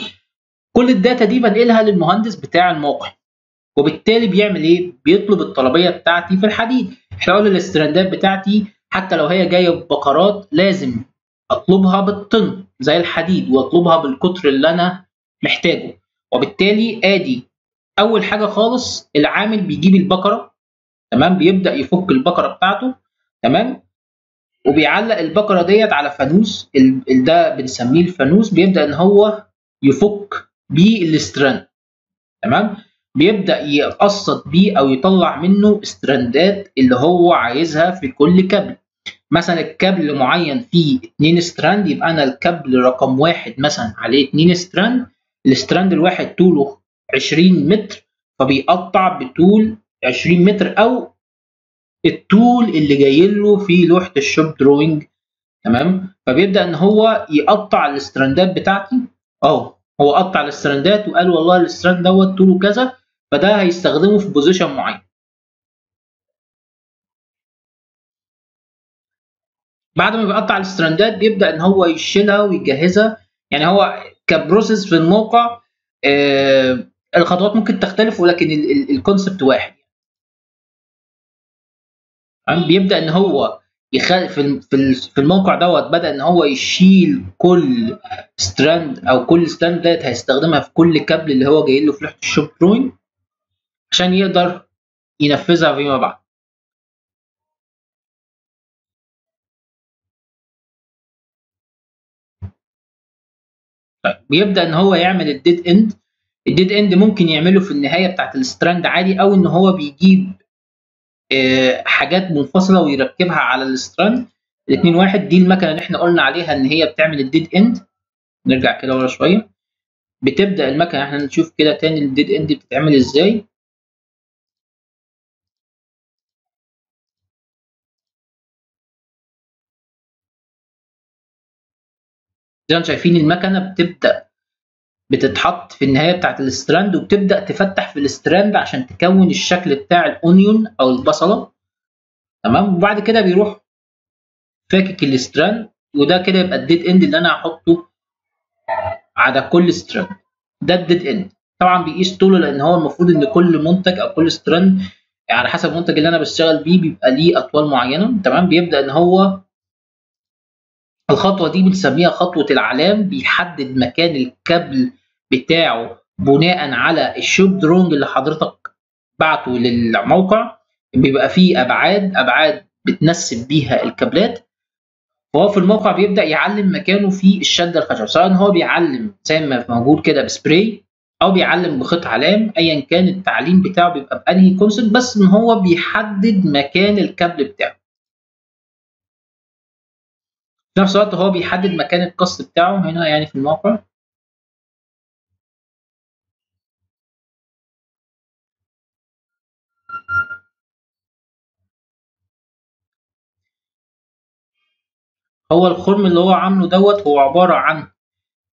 كل ال data دي بنقلها للمهندس بتاع الموقع وبالتالي بيعمل إيه؟ بيطلب الطلبية بتاعتي في الحديد. إحنا قلنا ال strands بتاعتي حتى لو هي جاية ببكرات لازم أطلبها بالطن زي الحديد وأطلبها بالقطر اللي أنا محتاجه. وبالتالي آدي أول حاجة خالص العامل بيجيب البكرة تمام؟ بيبدأ يفك البكرة بتاعته تمام؟ وبيعلق البكرة ديت على فانوس ده بنسميه الفانوس بيبدأ إن هو يفك بيه ال strand تمام؟ بيبدأ يقسط بيه أو يطلع منه strands اللي هو عايزها في كل كابل. مثلا الكابل معين فيه 2 strand يبقى أنا الكابل رقم واحد مثلا عليه 2 strand ال strand الواحد طوله 20 متر فبيقطع بطول 20 متر أو الطول اللي جاي له في لوحة ال shop drawing تمام؟ فبيبدأ إن هو يقطع ال strands بتاعتي. آه هو قطع ال strands وقال والله ال strand دوت طوله كذا فده هيستخدمه في position معين. بعد ما بيقطع ال strands بيبدأ إن هو يشيلها ويجهزها. يعني هو ك process في الموقع آه الخطوات ممكن تختلف ولكن ال concept واحد. يعني بيبدأ إن هو يدخل في في الموقع دوت بدأ إن هو يشيل كل strand أو كل strand ديت هيستخدمها في كل كابل اللي هو جاي له في لوحه ال shop drawing عشان يقدر ينفذها فيما بعد. طيب بيبدأ إن هو يعمل ال dead end ال dead end ممكن يعمله في النهاية بتاعت ال strand عادي أو إن هو بيجيب حاجات منفصلة ويركبها على ال strand. الاثنين واحد دي المكنة اللي إحنا قلنا عليها إن هي بتعمل ال dead end نرجع كده ورا شوية. بتبدأ المكنة إحنا نشوف كده تاني ال dead end بتتعمل إزاي. زي ما شايفين المكنة بتبدأ بتتحط في النهاية بتاعت ال strand وبتبدأ تفتح في ال strand عشان تكون الشكل بتاع ال onion أو البصلة. تمام؟ وبعد كده بيروح فاكك ال strand وده كده يبقى ال dead end اللي أنا هحطه على كل strand. ده ال dead end. طبعا بيقيس طوله لأن هو المفروض إن كل منتج أو كل strand على حسب المنتج اللي أنا بشتغل بيه بيبقى ليه أطوال معينة. تمام؟ بيبدأ إن هو الخطوة دي بنسميها خطوة العلام بيحدد مكان الكابل بتاعه بناء على ال shop drawing اللي حضرتك بعته للموقع بيبقى فيه أبعاد أبعاد بتنسب بيها الكابلات. فهو في الموقع بيبدأ يعلم مكانه في الشده الخشب سواء هو بيعلم زي ما موجود كده بسبراي أو بيعلم بخيط علام ايا كان التعليم بتاعه بيبقى بأنهي concept بس إن هو بيحدد مكان الكابل بتاعه. في نفس الوقت هو بيحدد مكان القص بتاعه هنا يعني في الموقع. هو الخرم اللي هو عامله دوت هو عبارة عن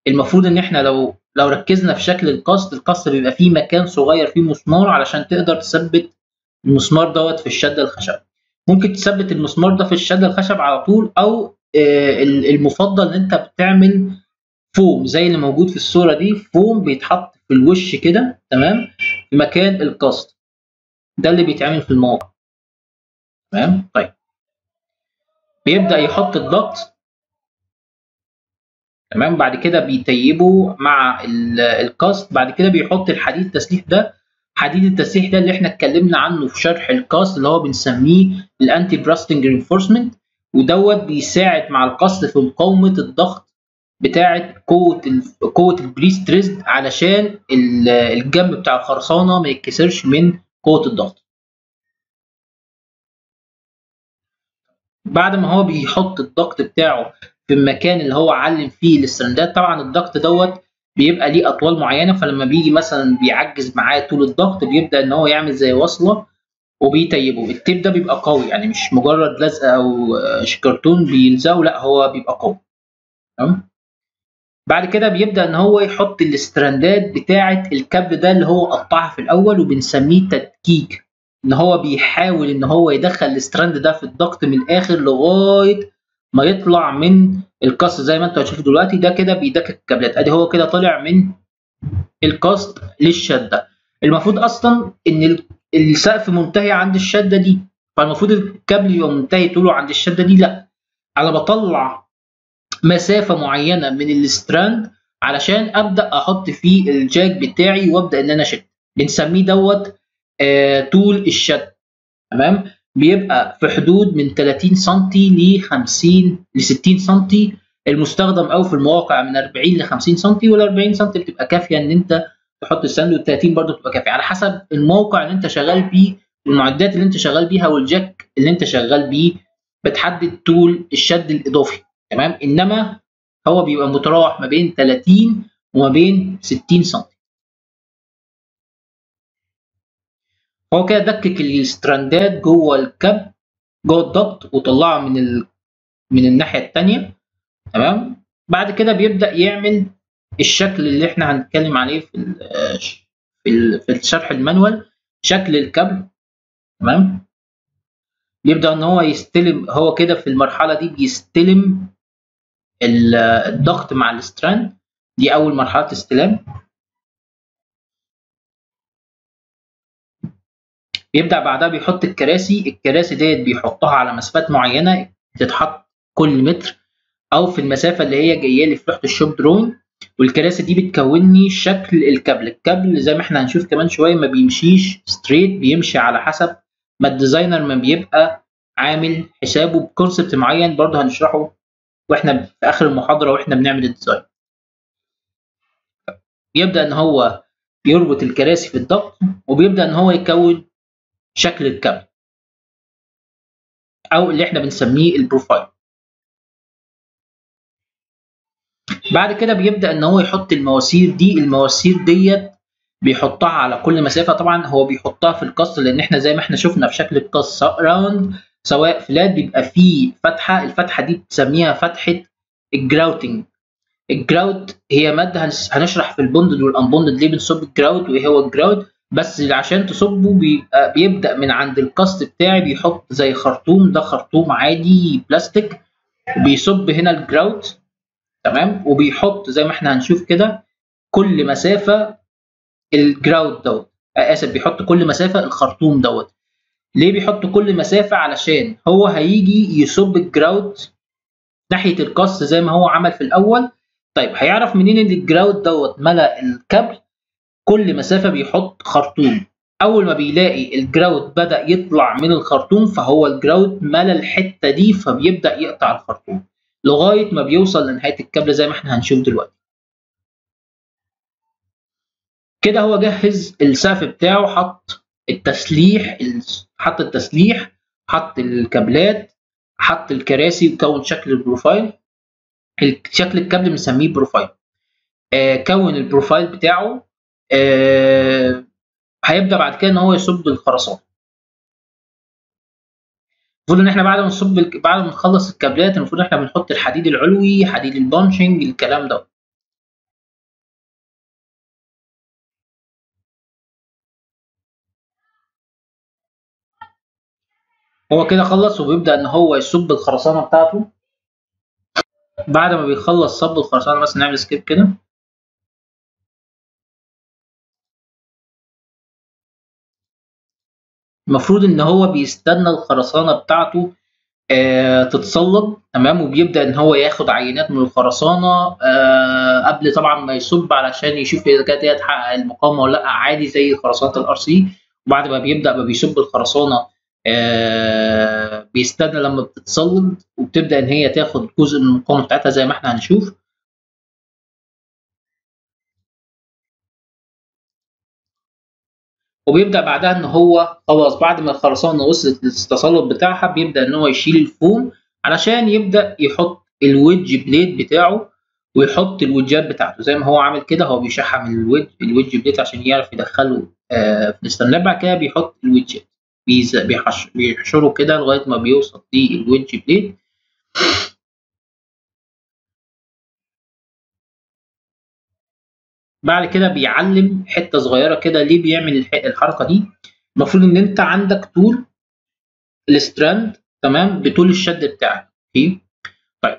المفروض إن إحنا لو لو ركزنا في شكل القصد القصد بيبقى فيه مكان صغير فيه مسمار علشان تقدر تثبت المسمار دوت في الشده الخشب. ممكن تثبت المسمار ده في الشده الخشب على طول أو المفضل إن أنت بتعمل فوم زي اللي موجود في الصورة دي. فوم بيتحط في الوش كده تمام؟ في مكان القصد. ده اللي بيتعمل في المواقع تمام؟ طيب. بيبدأ يحط الضغط. تمام؟ بعد كده بيتيبه مع الكاست بعد كده بيحط الحديد التسليح ده. حديد التسليح ده اللي إحنا اتكلمنا عنه في شرح ال cast اللي هو بنسميه ال anti bursting reinforcement ودوت بيساعد مع ال cast في مقاومة الضغط بتاعة قوة قوة ال prestress علشان الجنب بتاع الخرسانة ما يتكسرش من قوة الضغط. بعد ما هو بيحط ال duct بتاعه في المكان اللي هو علم فيه ال strand ات طبعا ال duct دوت بيبقى ليه أطوال معينة فلما بيجي مثلا بيعجز معاه طول ال duct بيبدأ إن هو يعمل زي وصلة وبي tape ه ال tape ده بيبقى قوي يعني مش مجرد لزقه أو كرتون بيلزقه لا هو بيبقى قوي. تمام؟ بعد كده بيبدأ إن هو يحط ال strand ات بتاعة الكابل ده اللي هو قطعها في الأول وبنسميه تدكيك. إن هو بيحاول إن هو يدخل ال strand ده في ال duct من الآخر لغاية ما يطلع من ال cast زي ما أنتوا هتشوفوا دلوقتي. ده كده بيدكك الكابلات أدي هو كده طالع من ال cast للشدة. المفروض أصلا إن السقف منتهي عند الشدة دي. فالمفروض الكابل يبقى منتهي طوله عند الشدة دي. لأ. أنا بطلع مسافة معينة من ال strand علشان أبدأ أحط فيه ال jack بتاعي وأبدأ إن أنا أشد. بنسميه دوت طول الشد تمام؟ بيبقى في حدود من 30 سم ل 50 ل 60 سم المستخدم أو في المواقع من 40 ل 50 سم وال 40 سم بتبقى كافية إن أنت تحط الساند وال 30 برضه بتبقى كافية. على حسب الموقع اللي أنت شغال بيه والمعدات اللي أنت شغال بيها والجاك اللي أنت شغال بيه بتحدد طول الشد الإضافي تمام؟ إنما هو بيبقى متراوح ما بين 30 وما بين 60 سم هو كده دكك ال strand ات جوه الكب جوه ال duct وطلعها من ال... من الناحية الثانية تمام؟ بعد كده بيبدأ يعمل الشكل اللي إحنا هنتكلم عليه في ال... في, ال... في الشرح ال manual شكل الكابل تمام؟ بيبدا إن هو يستلم هو كده في المرحلة دي بيستلم ال duct مع ال strand. دي أول مرحلة استلام. بيبدا بعدها بيحط الكراسي الكراسي ديت بيحطها على مسافات معينة تتحط كل متر أو في المسافة اللي هي جاية لي في لوحة ال shop drawing والكراسي دي بتكون لي شكل الكابل. الكابل زي ما إحنا هنشوف كمان شوية ما بيمشيش straight بيمشي على حسب ما ال designer ما بيبقى عامل حسابه ب concept معين برضه هنشرحه وإحنا في آخر المحاضرة وإحنا بنعمل ال design بيبدا إن هو يربط الكراسي في ال duct وبيبدأ إن هو يكون شكل الكابل أو اللي إحنا بنسميه ال profile. بعد كده بيبدأ إن هو يحط المواسير دي المواسير ديت بيحطها على كل مسافة. طبعا هو بيحطها في ال cast لأن إحنا زي ما إحنا شفنا في شكل ال cast round سواء flat بيبقى فيه فتحة. الفتحة دي بتسميها فتحة ال grouting ال grout هي مادة هنشرح في ال bonded وال unbonded ليه بنصب ال grout وايه هو ال grout بس عشان تصبه بيبقى بيبدأ من عند ال cast بتاعي بيحط زي خرطوم ده خرطوم عادي بلاستيك وبيصب هنا ال grout تمام؟ وبيحط زي ما إحنا هنشوف كده كل مسافة ال grout دوت. آسف بيحط كل مسافة الخرطوم دوت. ليه بيحط كل مسافة؟ علشان هو هيجي يصب ال grout ناحية ال cast زي ما هو عمل في الأول. طيب هيعرف منين إن ال grout دوت ملأ الكابل كل مسافة بيحط خرطوم. أول ما بيلاقي ال grout بدأ يطلع من الخرطوم فهو ال grout ملا الحتة دي فبيبدأ يقطع الخرطوم لغاية ما بيوصل لنهاية الكابل زي ما إحنا هنشوف دلوقتي. كده هو جهز السقف بتاعه حط التسليح حط التسليح حط الكابلات حط الكراسي وكون شكل ال profile. شكل الكابل بنسميه profile. آه كون ال profile بتاعه هيبدأ بعد كده إن هو يصب الخرسانة. المفروض إن إحنا بعد ما نصب بعد ما نخلص الكابلات المفروض إن إحنا بنحط الحديد العلوي حديد ال punching الكلام ده. هو كده خلص وبيبدأ إن هو يصب الخرسانة بتاعته. بعد ما بيخلص صب الخرسانة بس نعمل skip كده. المفروض إن هو بيستنى الخرسانة بتاعته آه تتصلب تمام؟ وبيبدأ إن هو ياخد عينات من الخرسانة آه قبل طبعا ما يصب علشان يشوف إذا كانت هي تحقق المقاومة ولا لأ عادي زي خرسانة ال RC وبعد ما بيبدأ ما بيصب الخرسانة آه بيستنى لما بتتصلب وبتبدأ إن هي تاخد جزء من المقاومة بتاعتها زي ما إحنا هنشوف. وبيبدأ بعدها إن هو خلاص بعد ما الخرسانة وصلت للتصلب بتاعها بيبدأ إن هو يشيل الفوم علشان يبدأ يحط ال wedge plate بتاعه ويحط الوجات بتاعته. زي ما هو عامل كده هو بيشحم ال wedge ال wedge plate عشان يعرف يدخله آه في ال strand بعد كده بيحط ال wedgeات. بيحشره كده لغاية ما بيوصل لل wedge plate. بعد كده بيعلم حتة صغيرة كده ليه بيعمل الحركة دي. المفروض إن أنت عندك طول ال strand تمام بطول الشد بتاعك أوكي؟ طيب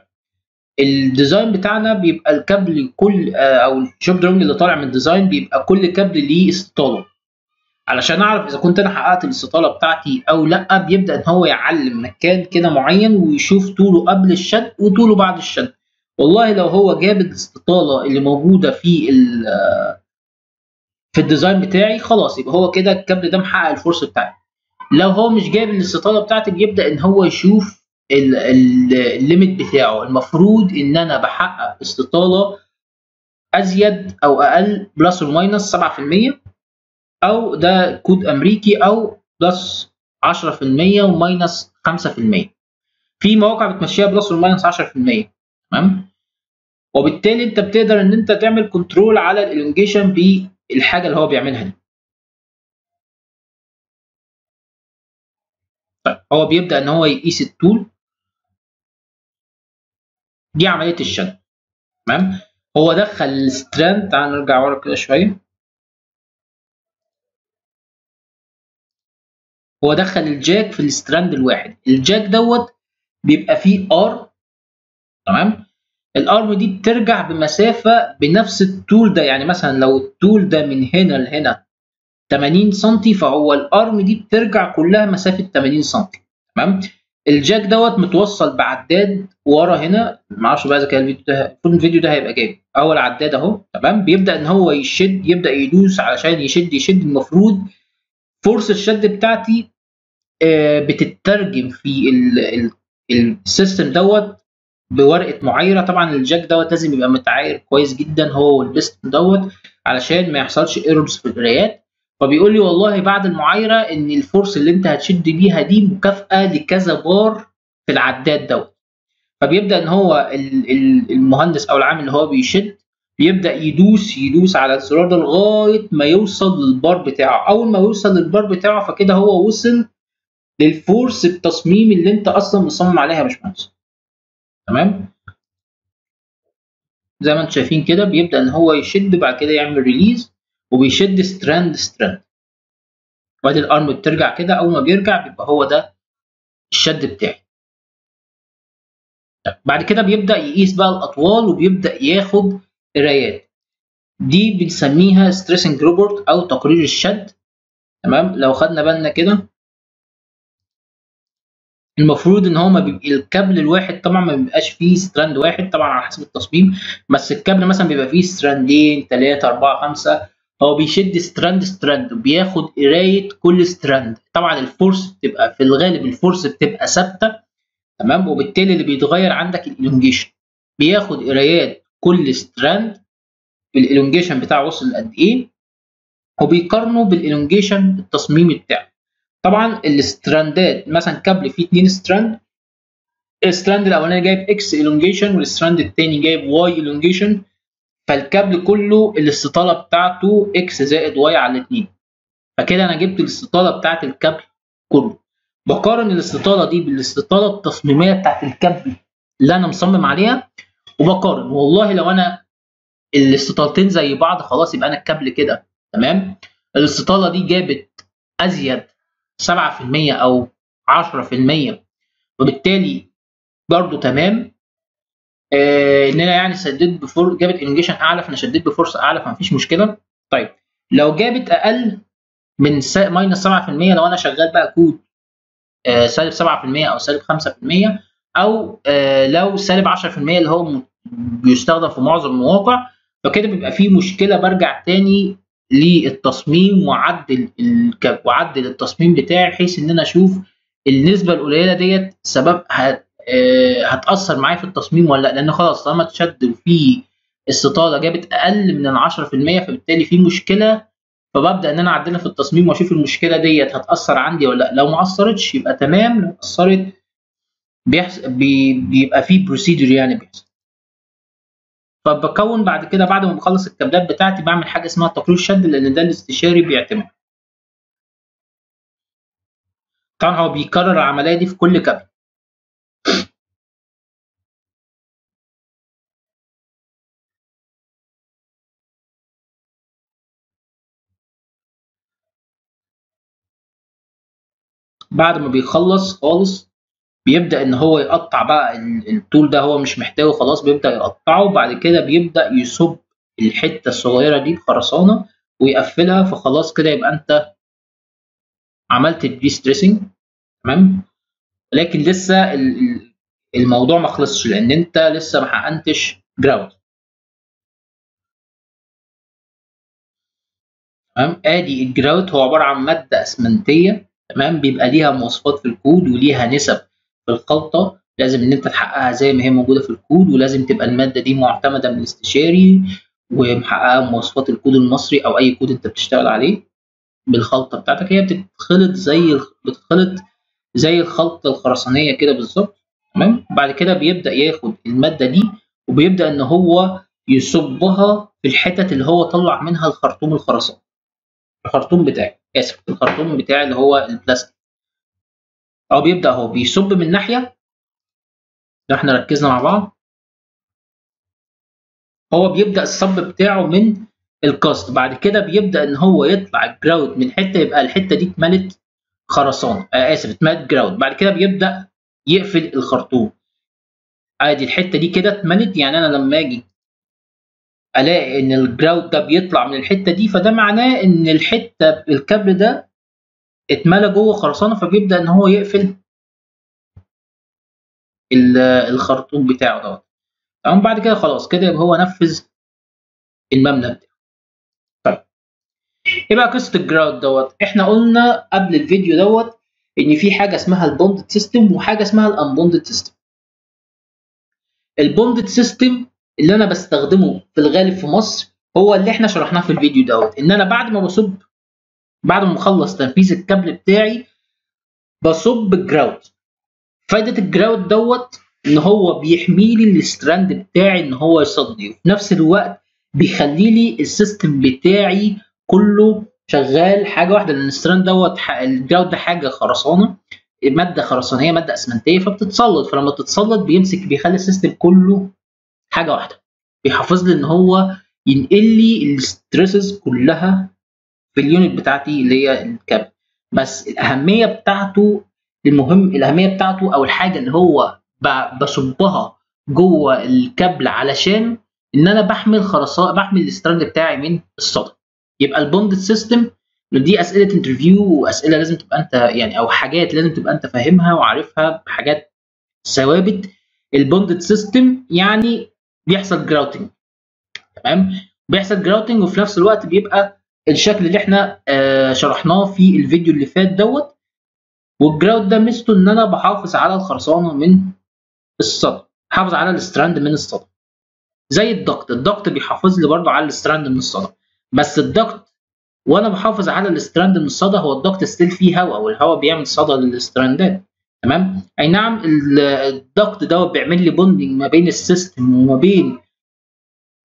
ال design بتاعنا بيبقى الكابل كل أو ال shop drawing اللي طالع من ال design بيبقى كل كابل ليه استطالة. علشان أعرف إذا كنت أنا حققت الاستطالة بتاعتي أو لأ بيبدأ إن هو يعلم مكان كده معين ويشوف طوله قبل الشد وطوله بعد الشد. والله لو هو جاب الاستطاله اللي موجودة في في ال design بتاعي خلاص يبقى هو كده الكابل ده محقق ال force بتاعي لو هو مش جايب الاستطاله بتاعتي بيبدا إن هو يشوف ال limit بتاعه. المفروض إن أنا بحقق استطالة أزيد أو أقل plus و minus 7% أو ده كود أمريكي أو plus 10% و minus 5% في مواقع بتمشيها plus و minus 10% تمام؟ وبالتالي انت بتقدر ان انت تعمل control على ال elongation بالحاجة اللي هو بيعملها دي. طيب هو بيبدأ إن هو يقيس الطول دي عملية الشد. تمام؟ هو دخل ال strand تعال نرجع ورا كده شوية. هو دخل ال jack في ال strand الواحد. ال jack دوت بيبقى فيه arm تمام؟ ال arm دي بترجع بمسافة بنفس الطول ده يعني مثلا لو الطول ده من هنا لهنا 80 سم فهو ال arm دي بترجع كلها مسافة 80 سم تمام؟ ال jack دوت متوصل بعداد ورا هنا ما أعرفش بقى إذا كان الفيديو ده المفروض الفيديو ده هيبقى جاي أول عداد أهو تمام؟ بيبدأ إن هو يشد يبدأ يدوس علشان يشد يشد المفروض force الشد بتاعتي بتترجم في ال system دوت بورقة معايرة. طبعا ال jack دوت لازم يبقى متعاير كويس جدا هو والبيستون دوت علشان ما يحصلش errors في القرايات. فبيقول لي والله بعد المعايرة إن ال force اللي أنت هتشد بيها دي مكافئة لكذا بار في العداد دوت. فبيبدأ إن هو المهندس أو العامل اللي هو بيشد بيبدأ يدوس يدوس على الزرار ده لغاية ما يوصل للبار بتاعه. أول ما يوصل للبار بتاعه فكده هو وصل لل force التصميم اللي أنت أصلا مصمم عليها يا باشمهندس. تمام؟ زي ما أنتم شايفين كده بيبدأ إن هو يشد بعد كده يعمل release وبيشد strand strand وادي ال arm بترجع كده أول ما بيرجع بيبقى هو ده الشد بتاعي. بعد كده بيبدأ يقيس بقى الأطوال وبيبدأ ياخد قرايات. دي بنسميها stressing report أو تقرير الشد. تمام؟ لو خدنا بالنا كده. المفروض إن هو ما بيبقى الكابل الواحد طبعا ما بيبقاش فيه strand واحد طبعا على حسب التصميم بس الكابل مثلا بيبقى فيه strandين ثلاثة أربعة خمسة. هو بيشد strand strand وبياخد قراية كل strand طبعا ال force بتبقى في الغالب ال force بتبقى ثابتة تمام؟ وبالتالي اللي بيتغير عندك ال elongation بياخد قرايات كل strand ال elongation بتاعه وصل لقد إيه؟ وبيقارنه بال elongation التصميمي بتاعه. طبعا ال strandات مثلا كابل فيه 2 strand. ال strand الأولاني جايب X elongation وال strand الثاني جايب Y elongation فالكابل كله الاستطالة بتاعته X زائد Y على الاثنين فكده أنا جبت الاستطالة بتاعت الكابل كله. بقارن الاستطالة دي بالاستطالة التصميمية بتاعت الكابل اللي أنا مصمم عليها وبقارن. والله لو أنا الاستطالتين زي بعض خلاص يبقى أنا الكابل كده. تمام؟ الاستطالة دي جابت أزيد 7% أو 10% وبالتالي برضو تمام. آه ان أنا يعني شديت ب force جابت انجيشن أعلى فأنا شديت ب force أعلى فمفيش مشكلة. طيب لو جابت أقل من minus 7% لو أنا شغال بقى كود آه سالب 7% أو سالب 5% أو آه لو سالب 10% اللي هو بيستخدم في معظم المواقع فكده بيبقى في مشكلة برجع تاني للتصميم وعدل وعدل التصميم بتاعي بحيث إن أنا أشوف النسبة القليلة ديت سبب هتأثر معايا في التصميم ولا لأ. لأن خلاص طالما اتشد وفي استطالة جابت أقل من 10% فبالتالي في مشكلة فببدأ إن أنا أعدلها في التصميم وأشوف المشكلة ديت هتأثر عندي ولا لأ. لو ما أثرتش يبقى تمام لو أثرت بيحصل بيبقى في بروسيدور يعني بيحصل. فبكون بعد كده بعد ما بخلص الكابلات بتاعتي بعمل حاجة اسمها تقرير شد لأن ده الاستشاري بيعتمد. طبعا هو بيكرر العملية دي في كل كابل بعد ما بيخلص خالص بيبدأ إن هو يقطع بقى الطول ده هو مش محتاجه خلاص بيبدأ يقطعه وبعد كده بيبدأ يصب الحتة الصغيرة دي بخرسانة ويقفلها فخلاص كده يبقى أنت عملت ال pre-stressing تمام؟ لكن لسه الموضوع ما خلصش لأن أنت لسه ما حقنتش grout تمام؟ آدي ال grout هو عبارة عن مادة أسمنتية تمام؟ بيبقى ليها مواصفات في الكود وليها نسب الخلطة لازم إن أنت تحققها زي ما هي موجودة في الكود ولازم تبقى المادة دي معتمدة من الاستشاري ومحققه مواصفات الكود المصري أو أي كود أنت بتشتغل عليه بالخلطة بتاعتك. هي بتتخلط زي بتتخلط زي الخلطة الخرسانية كده بالظبط تمام؟ بعد كده بيبدأ ياخد المادة دي وبيبدأ إن هو يصبها في الحتت اللي هو طلع منها الخرطوم الخرساني. الخرطوم بتاعي آسف الخرطوم بتاعي اللي هو البلاستيك. أو بيبدأ هو بيصب من ناحية لو إحنا ركزنا مع بعض هو بيبدأ الصب بتاعه من ال cast بعد كده بيبدأ إن هو يطلع ال grout من حتة يبقى الحتة دي اتملت خرسانة آه آسف اتملت grout بعد كده بيبدأ يقفل الخرطوم. آدي الحتة دي كده اتملت يعني أنا لما آجي ألاقي إن ال grout ده بيطلع من الحتة دي فده معناه إن الحتة الكابل ده اتملى جوه خرسانة فبيبدأ إن هو يقفل الخرطوم بتاعه دوت. تمام؟ بعد كده خلاص كده يبقى هو نفذ المبنى بتاعه. طيب. إيه بقى قصة ال grout دوت؟ إحنا قلنا قبل الفيديو دوت إن في حاجة اسمها ال bonded system وحاجة اسمها ال unbonded system. ال bonded system اللي أنا بستخدمه في الغالب في مصر هو اللي إحنا شرحناه في الفيديو دوت. إن أنا بعد ما بصب بعد ما اخلص تنفيذ الكابل بتاعي بصب ال grout فايدة ال grout دوت إن هو بيحمي لي ال strand بتاعي إن هو يصدي. وفي نفس الوقت بيخلي لي ال system بتاعي كله شغال حاجة واحدة لأن ال strand دوت ال grout ده حاجة خرسانة مادة خرسانيه مادة أسمنتية فبتتصلد فلما بتتصلد بيمسك بيخلي ال system كله حاجة واحدة. بيحافظ لي إن هو ينقل لي ال stresses كلها في ال unit بتاعتي اللي هي الكابل بس الأهمية بتاعته المهم الأهمية بتاعته أو الحاجة اللي هو بصبها جوه الكابل علشان إن أنا بحمل خرساء بحمل ال strand بتاعي من الصدى يبقى ال bonded system دي أسئلة interview وأسئلة لازم تبقى أنت يعني أو حاجات لازم تبقى أنت فاهمها وعارفها بحاجات ثوابت. ال bonded system يعني بيحصل grouting تمام؟ بيحصل grouting وفي نفس الوقت بيبقى الشكل اللي إحنا آه شرحناه في الفيديو اللي فات دوت. وال grout ده ميزته إن أنا بحافظ على الخرسانة من الصدى بحافظ على ال strand من الصدى زي ال duct ال duct بيحافظ لي برضو على ال strand من الصدى بس ال duct وأنا بحافظ على ال strand من الصدى هو ال duct still فيه هواء والهواء بيعمل صدى لل strandات. تمام؟ أي نعم ال duct دوت بيعمل لي bonding ما بين ال system وما بين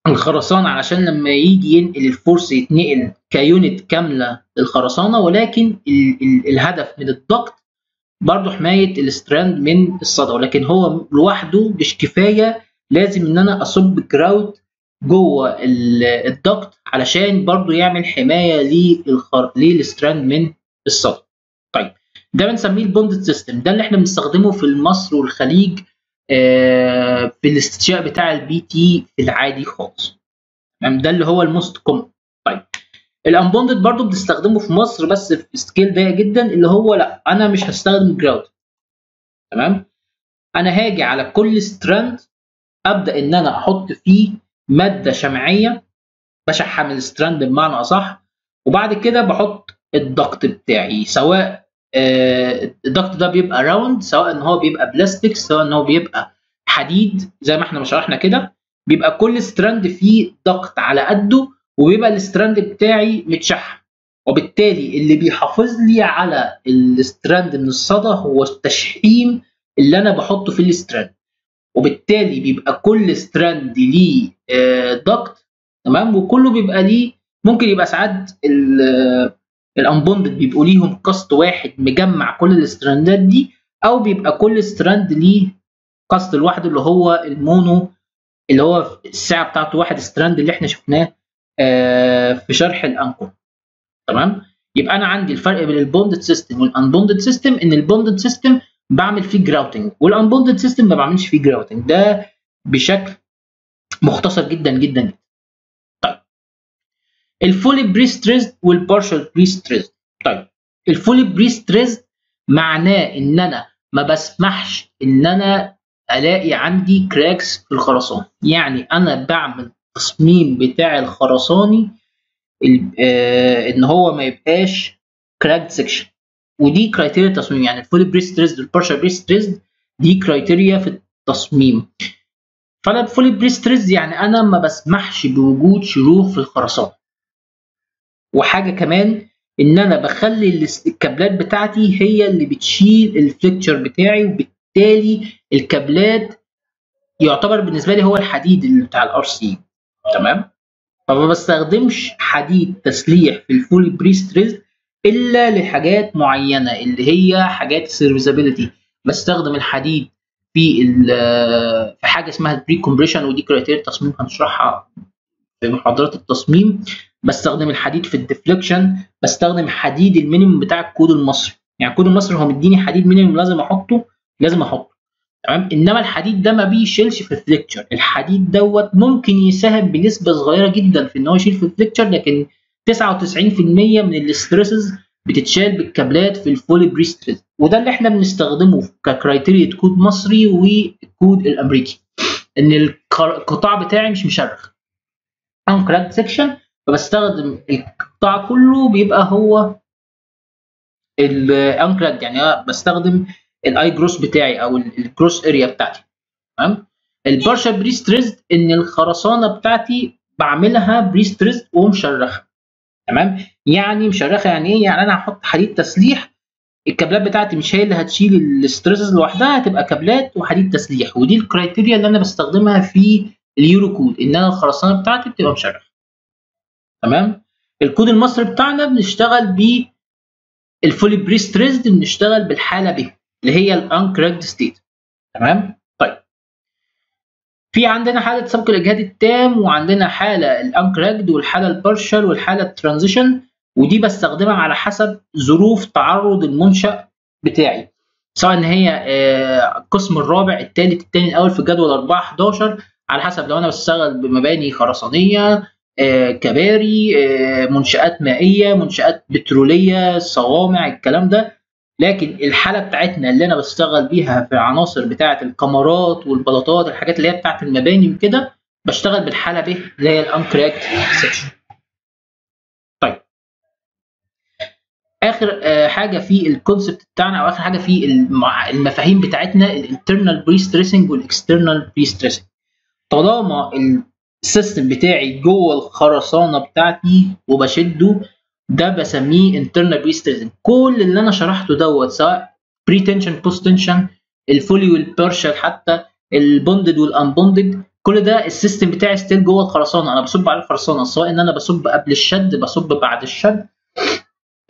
الخرسانة علشان لما يجي ينقل ال force يتنقل ك unit كاملة للخرسانة ولكن ال ال الهدف من ال duct برضه حماية ال strand من الصدى ولكن هو لوحده مش كفاية لازم إن أنا أصب grout جوه ال duct علشان برضه يعمل حماية للخر... لل strand من الصدى. طيب ده بنسميه ال bonded system ده اللي إحنا بنستخدمه في مصر والخليج آه في الإنشاء بتاع ال PT في العادي خالص. تمام ده اللي هو ال most common. طيب ال unbonded برضه بنستخدمه في مصر بس في scale ضيق جدا اللي هو لا أنا مش هستخدم grout. تمام؟ أنا هاجي على كل strand أبدأ إن أنا أحط فيه مادة شمعية بشحم ال strand بمعنى أصح وبعد كده بحط ال duct بتاعي سواء ال duct ده بيبقى round سواء إن هو بيبقى بلاستيك سواء إن هو بيبقى حديد زي ما إحنا شرحنا كده بيبقى كل strand فيه duct على قده وبيبقى ال strand بتاعي متشحم. وبالتالي اللي بيحافظ لي على ال strand من الصدى هو التشحيم اللي أنا بحطه في ال strand وبالتالي بيبقى كل strand ليه duct تمام؟ وكله بيبقى ليه ممكن يبقى ساعات ال unbonded بيبقوا ليهم cast واحد مجمع كل ال strandات دي أو بيبقى كل strand ليه cast لوحده اللي هو ال mono اللي هو السعة بتاعته واحد strand اللي إحنا شفناه في شرح ال anchor تمام؟ يبقى أنا عندي الفرق بين ال bonded system وال unbonded system إن ال bonded system بعمل فيه grouting وال unbonded system ما بعملش فيه grouting ده بشكل مختصر جدا جدا. ال fully prestressed وال partial prestressed طيب. ال fully prestressed معناه إن أنا ما بسمحش إن أنا ألاقي عندي cracks في الخرسانة. يعني أنا بعمل التصميم بتاع الخرساني آه إن هو ما يبقاش cracked section ودي criteria التصميم يعني ال fully prestressed وال partial prestressed دي criteria في التصميم. فأنا fully prestressed يعني أنا ما بسمحش بوجود شروخ في الخرسانة. وحاجة كمان إن أنا بخلي الكابلات بتاعتي هي اللي بتشيل ال flexure بتاعي وبالتالي الكابلات يعتبر بالنسبة لي هو الحديد اللي بتاع ال RC تمام؟ فما بستخدمش حديد تسليح في ال fully prestressed إلا لحاجات معينة اللي هي حاجات serviceability بستخدم الحديد في في حاجة اسمها ال pre-compression ودي criteria التصميم هنشرحها في محاضرات التصميم. بستخدم الحديد في ال deflection بستخدم حديد ال minimum بتاع الكود المصري. يعني الكود المصري هو مديني حديد minimum لازم أحطه لازم أحطه. تمام؟ إنما الحديد ده ما بيشيلش في ال flexure الحديد دوت ممكن يساهم بنسبة صغيرة جدا في إن هو يشيل في ال flexure لكن 99% من ال stresses بتتشال بالكابلات في ال fully prestressed. وده اللي إحنا بنستخدمه ك criteria كود مصري والكود الأمريكي. إن القطاع بتاعي مش مشرخ. uncracked section فبستخدم القطاع كله بيبقى هو ال uncracked يعني بستخدم ال I gross بتاعي أو ال gross area بتاعتي. تمام؟ ال partial prestressed إن الخرسانة بتاعتي بعملها prestress ومشرخه تمام؟ يعني مشرخة يعني إيه؟ يعني أنا هحط حديد تسليح الكابلات بتاعتي مش هي اللي هتشيل ال stresses لوحدها هتبقى كابلات وحديد تسليح ودي ال criteria اللي أنا بستخدمها في ال Euro code إن أنا الخرسانة بتاعتي بتبقى مشرخة. تمام؟ الكود المصري بتاعنا بنشتغل ب ال fully prestressed بنشتغل بالحالة ب اللي هي ال uncracked state تمام؟ طيب. في عندنا حالة سبق الإجهاد التام وعندنا حالة ال uncracked والحالة ال partial والحالة ال transition ودي بستخدمها على حسب ظروف تعرض المنشأ بتاعي. سواء إن هي القسم الرابع الثالث الثاني الأول في جدول 4 11 على حسب لو أنا بشتغل بمباني خرسانية كباري منشآت مائية منشآت بترولية صوامع الكلام ده. لكن الحالة بتاعتنا اللي أنا بشتغل بيها في العناصر بتاعة الكمرات والبلاطات الحاجات اللي هي بتاعة المباني وكده بشتغل بالحالة ب اللي هي ال uncracked section طيب. آخر حاجة في ال concept بتاعنا أو آخر حاجة في المفاهيم بتاعتنا ال internal prestressing وال external prestressing طالما ال system بتاعي جوه الخرسانة بتاعتي وبشده ده بسميه internal prestressing كل اللي أنا شرحته دوت سواء pre-tension post-tension ال fully وال partial حتى ال bonded وال unbonded كل ده ال system بتاعي still جوه الخرسانة. أنا بصب على الخرسانة سواء إن أنا بصب قبل الشد بصب بعد الشد.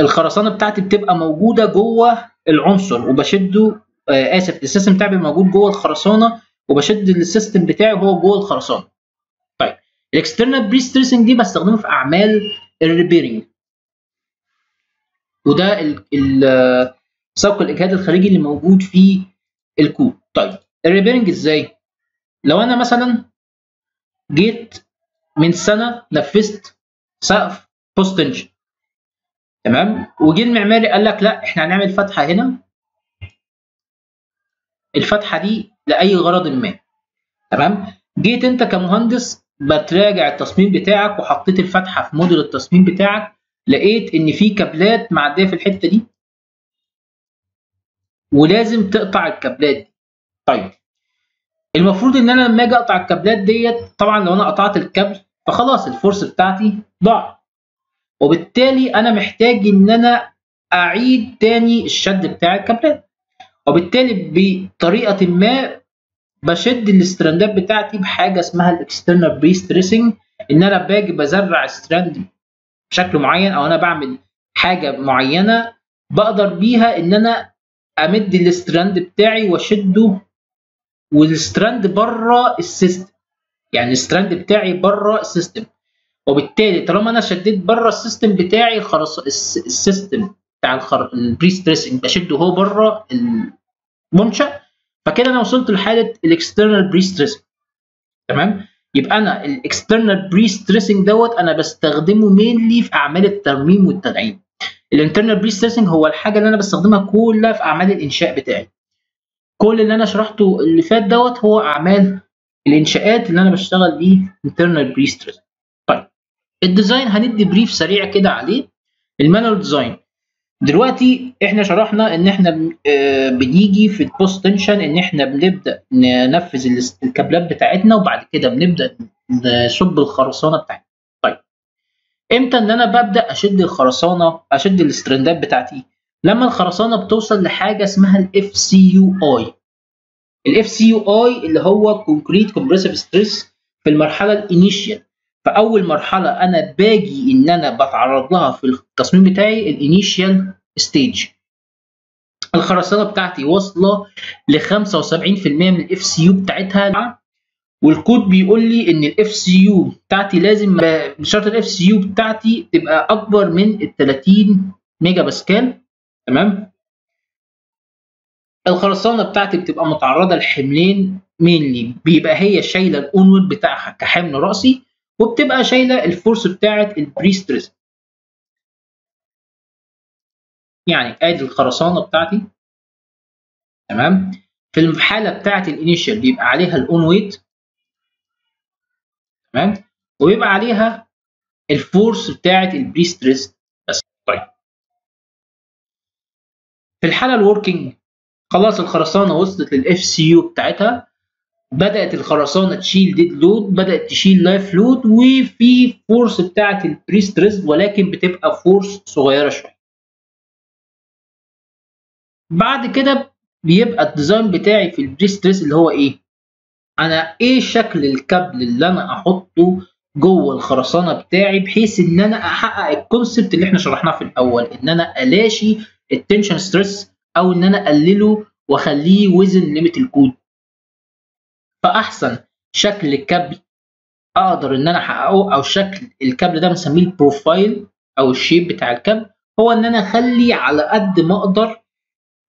الخرسانة بتاعتي بتبقى موجودة جوه العنصر وبشده آه آسف ال system بتاعي موجود جوه الخرسانة وبشد ال system بتاعي وهو جوه الخرسانة. ال external prestressing دي بستخدمه في أعمال ال repairing وده سبق الإجهاد الخارجي اللي موجود في الكود. طيب ال repairing إزاي؟ لو أنا مثلا جيت من سنة نفذت سقف post-tension تمام؟ وجي المعماري قال لك لا إحنا هنعمل فتحة هنا. الفتحة دي لأي غرض ما تمام؟ جيت أنت كمهندس بتراجع التصميم بتاعك وحطيت الفتحة في موديل التصميم بتاعك لقيت إن في كابلات معدية في الحتة دي؟ ولازم تقطع الكابلات دي. طيب المفروض إن أنا لما أجي أقطع الكابلات ديت طبعا لو أنا قطعت الكابل فخلاص ال force بتاعتي ضاعت وبالتالي أنا محتاج إن أنا أعيد تاني الشد بتاع الكابلات. وبالتالي بطريقة ما بشد الاستراندات بتاعتي بحاجة اسمها ال external prestressing إن أنا باجي بزرع strand بشكل معين أو أنا بعمل حاجة معينة بقدر بيها إن أنا أمد ال strand بتاعي وأشده وال strand بره ال system يعني ال strand بتاعي بره ال system وبالتالي طالما أنا شديت بره ال system بتاعي خلاص ال system بتاع. ال prestressing بشده هو بره المنشأ فكده أنا وصلت لحاله ال external prestressing تمام؟ يبقى أنا ال external prestressing دوت أنا بستخدمه mainly في اعمال الترميم والتدعيم. ال internal prestressing هو الحاجة اللي أنا بستخدمها كلها في اعمال الإنشاء بتاعي. كل اللي أنا شرحته اللي فات دوت هو اعمال الإنشاءات اللي أنا بشتغل بيه internal prestressing طيب ال design هندي brief سريع كده عليه. ال manual design دلوقتي إحنا شرحنا إن إحنا بنيجي في ال post-tension إن إحنا بنبدأ ننفذ الكابلات بتاعتنا وبعد كده بنبدأ نصب الخرسانة بتاعتنا. طيب. إمتى إن أنا ببدأ أشد الخرسانة أشد الاسترندات بتاعتي؟ لما الخرسانة بتوصل لحاجة اسمها الاف سي يو اي الاف سي يو اي اللي هو concrete compressive stress في المرحلة ال initial فأول مرحلة أنا باجي إن أنا بتعرض لها في التصميم بتاعي ال initial stage الخرسانة بتاعتي واصلة ل 75% من ال Fcu بتاعتها. والكود بيقول لي إن ال Fcu بتاعتي لازم بشرط ال Fcu بتاعتي تبقى أكبر من ال 30 ميجا باسكال تمام؟ الخرسانة بتاعتي بتبقى متعرضة لحملين mainly بيبقى هي شايلة ال own load بتاعها كحمل رأسي. وبتبقى شايلة ال force بتاعه ال prestress يعني آدي الخرسانة بتاعتي. تمام؟ في الحاله بتاعه ال initial بيبقى عليها ال own weight تمام؟ وبيبقى عليها ال force بتاعه ال prestress بس. طيب. في الحالة ال working خلاص الخرسانة وصلت لل Fcu بتاعتها. بدأت الخرسانة تشيل dead load بدأت تشيل live load وفي force بتاعة ال prestress ولكن بتبقى force صغيرة شوية. بعد كده بيبقى ال design بتاعي في ال prestress اللي هو إيه؟ أنا إيه شكل الكابل اللي أنا أحطه جوه الخرسانة بتاعي بحيث إن أنا أحقق ال concept اللي إحنا شرحناه في الأول إن أنا ألاشي ال tension stress أو إن أنا أقلله وأخليه within limit الكود. فأحسن شكل الكابل أقدر إن أنا أحققه أو شكل الكابل ده بنسميه ال profile أو ال shape بتاع الكابل هو إن أنا أخلي على قد ما أقدر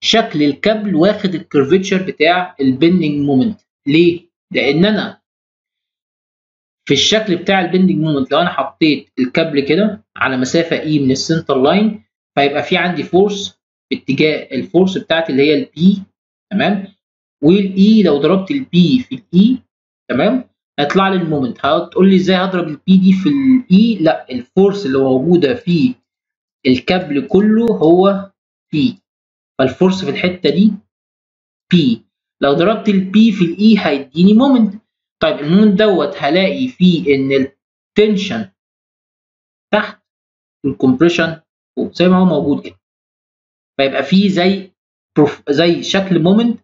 شكل الكابل واخد ال curvature بتاع ال bending moment ليه؟ لأن أنا في الشكل بتاع ال bending moment لو أنا حطيت الكابل كده على مسافة e من ال center line فيبقى في عندي force في اتجاه ال force بتاعتي اللي هي ال P تمام وال e لو ضربت ال P في ال e تمام؟ هيطلع لي ال moment. هتقول لي إزاي هضرب ال P دي في ال e لا ال force اللي موجودة في الكابل كله هو P فال force في الحتة دي P لو ضربت ال P في ال e هيديني moment. طيب ال moment دوت هلاقي فيه إن ال tension تحت وال compression فوق. زي ما هو موجود كده. فيبقى فيه زي زي شكل moment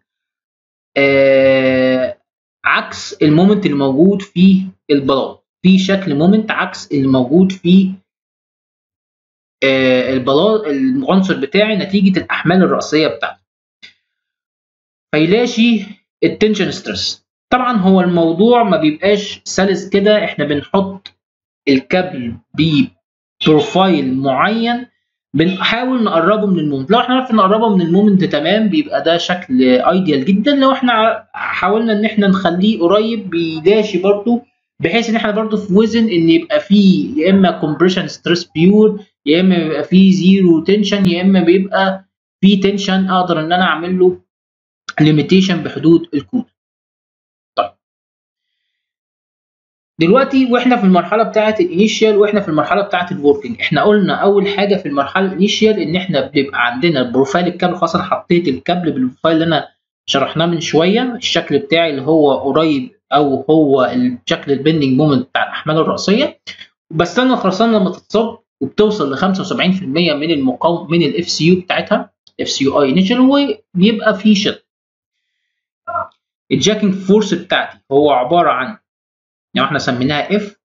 آه عكس ال moment اللي موجود في البلاط في شكل moment عكس اللي موجود في آه البلاط العنصر بتاعي نتيجة الأحمال الراسيه بتاعته فيلاشي ال tension stress طبعا هو الموضوع ما بيبقاش سلس كده. إحنا بنحط الكابل ب profile معين بنحاول نقربه من ال moment. لو إحنا عرفنا نقربه من ال moment تمام بيبقى ده شكل ideal جدا. لو إحنا حاولنا إن إحنا نخليه قريب بيداشي برضو بحيث إن إحنا برضو في وزن إن يبقى فيه يا إما compression stress pure يا إما بيبقى فيه zero tension يا إما بيبقى فيه tension أقدر إن أنا اعمل له limitation بحدود الكود. دلوقتي وإحنا في المرحلة بتاعه ال initial وإحنا في المرحلة بتاعه ال working إحنا قلنا أول حاجة في المرحلة ال initial إن إحنا بيبقى عندنا profile الكابل خلاص أنا حطيت الكابل بال profile اللي أنا شرحناه من شوية. الشكل بتاعي اللي هو قريب أو هو الشكل ال bending moment بتاع الأحمال الرأسية. بستنى الخرسانه لما تتصب وبتوصل ل 75% من المقاوم من ال fcu بتاعتها fcu i initial وبيبقى في شد ال jacking force بتاعتي هو عبارة عن يعني إحنا سميناها F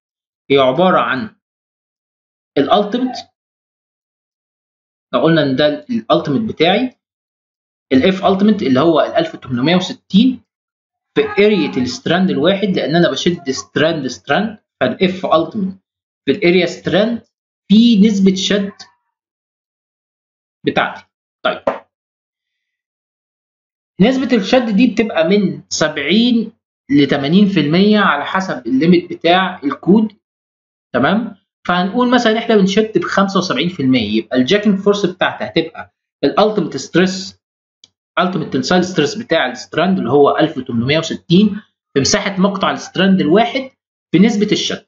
هي عبارة عن ال ultimate لو قلنا إن ده ال ultimate بتاعي ال F ultimate اللي هو ال 1860 في area ال strand الواحد لأن أنا بشد strand strand فال F ultimate في ال area strand في نسبة شد بتاعتي. طيب. نسبة الشد دي بتبقى من 70 ل 80% على حسب ال limit بتاع الكود تمام؟ فهنقول مثلا إحنا بنشد ب 75% يبقى ال jacking force بتاعتها هتبقى ال ultimate stress ultimate tensile stress بتاع ال strand اللي هو 1860 في مساحة مقطع ال strand الواحد بنسبة الشد.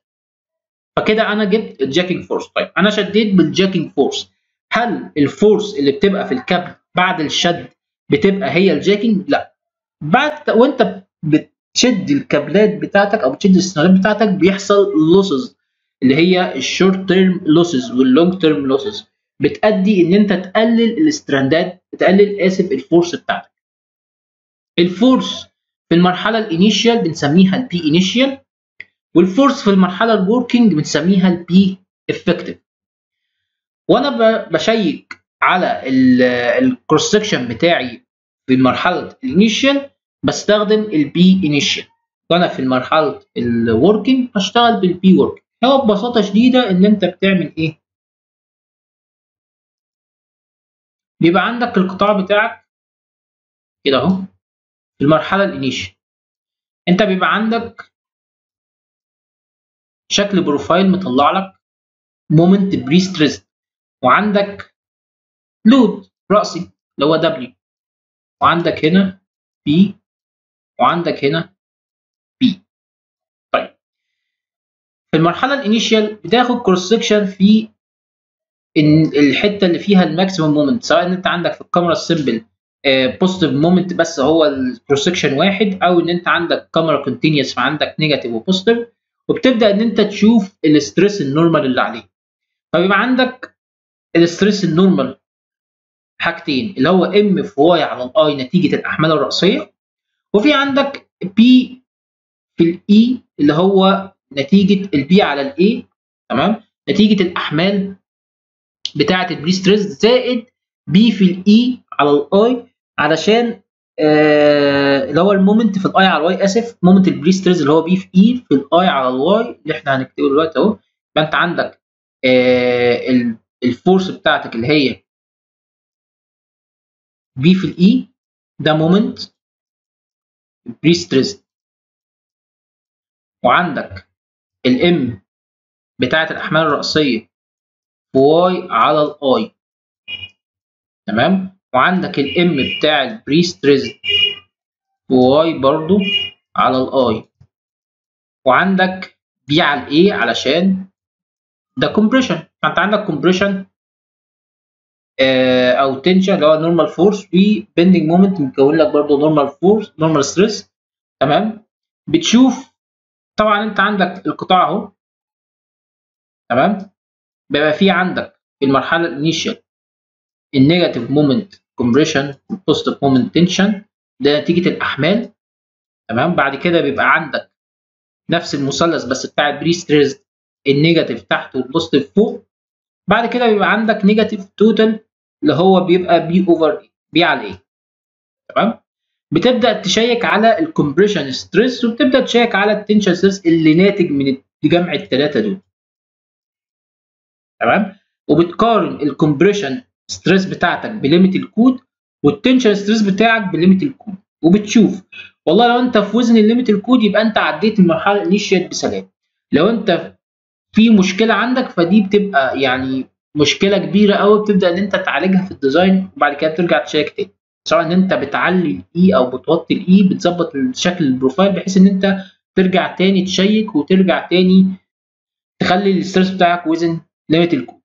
فكده أنا جبت ال jacking force. طيب أنا شديت بال jacking force. هل ال force اللي بتبقى في الكابل بعد الشد بتبقى هي ال jacking لا. بعد وأنت بتشد الكابلات بتاعتك أو بتشد ال strandات بتاعتك بيحصل losses اللي هي ال short term losses وال long term losses بتأدي إن أنت تقلل ال strandات تقلل آسف ال force بتاعتك. ال force في المرحلة ال initial بنسميها ال P initial وال force في المرحلة ال working بنسميها ال P effective وأنا بشيك على ال cross section بتاعي في مرحله ال initial بستخدم ال P initial وأنا في مرحلة ال working بشتغل بال P work هو ببساطة شديدة إن أنت بتعمل إيه؟ بيبقى عندك القطاع بتاعك كده أهو في المرحلة ال initial أنت بيبقى عندك شكل profile مطلع لك moment prestress وعندك load رأسي اللي هو دبليو وعندك هنا بي وعندك هنا بي طيب. في المرحلة ال initial بتاخد cross section في الحتة اللي فيها ال maximum moment سواء إن أنت عندك في الكاميرا السمبل بوزيتيف مومنت بس هو ال cross section واحد أو إن أنت عندك كمرة continuous فعندك negative و positive وبتبدأ إن أنت تشوف ال stress ال normal اللي عليه. فبيبقى عندك ال stress ال normal حاجتين اللي هو M في y على ال I نتيجة الأحمال الرأسية وفي عندك P في ال e اللي هو نتيجة ال P على ال A تمام؟ نتيجة الأحمال بتاعة ال prestress زائد P في ال e على ال I علشان آه اللي هو ال moment في ال I على ال y آسف moment ال prestress اللي هو P في e في ال I على ال y اللي إحنا هنكتبه دلوقتي أهو. يبقى انت عندك آه ال force بتاعتك اللي هي P في ال e ده moment prestress وعندك ال M بتاعت الأحمال الرأسية y على ال I. تمام؟ وعندك ال M بتاع ال prestress في y برضو على ال I. وعندك P على ال A علشان ده compression فانت عندك compression أو tension اللي هو normal force و bending moment مكون لك برضو normal force normal stress تمام؟ بتشوف طبعا أنت عندك القطاع أهو. تمام؟ بيبقى في عندك في المرحلة ال initial ال negative moment compression وال positive moment tension ده نتيجة الأحمال. تمام؟ بعد كده بيبقى عندك نفس المثلث بس بتاع ال prestress ال negative تحت وال positive فوق. بعد كده بيبقى عندك negative total اللي هو بيبقى P over P على A تمام؟ بتبدأ تـ check على ال compression stress وبتبدأ تـ check على ال tension stress اللي ناتج من جمع الثلاثه دول. تمام؟ وبتقارن ال compression stress بتاعتك ب limit الكود وال tension stress بتاعك ب limit الكود. وبتشوف والله لو أنت في within ال limit الكود يبقى أنت عديت المرحلة ال initial بسلام. لو أنت في مشكلة عندك فدي بتبقى يعني مشكلة كبيرة قوي بتبدأ إن أنت تعالجها في ال design وبعد كده بترجع تـ check تاني. سواء إن أنت بتعلي ال e أو بتوطي ال e بتظبط شكل ال profile بحيث إن أنت ترجع تاني تـ check وترجع تاني تخلي ال stress بتاعك within limit الكود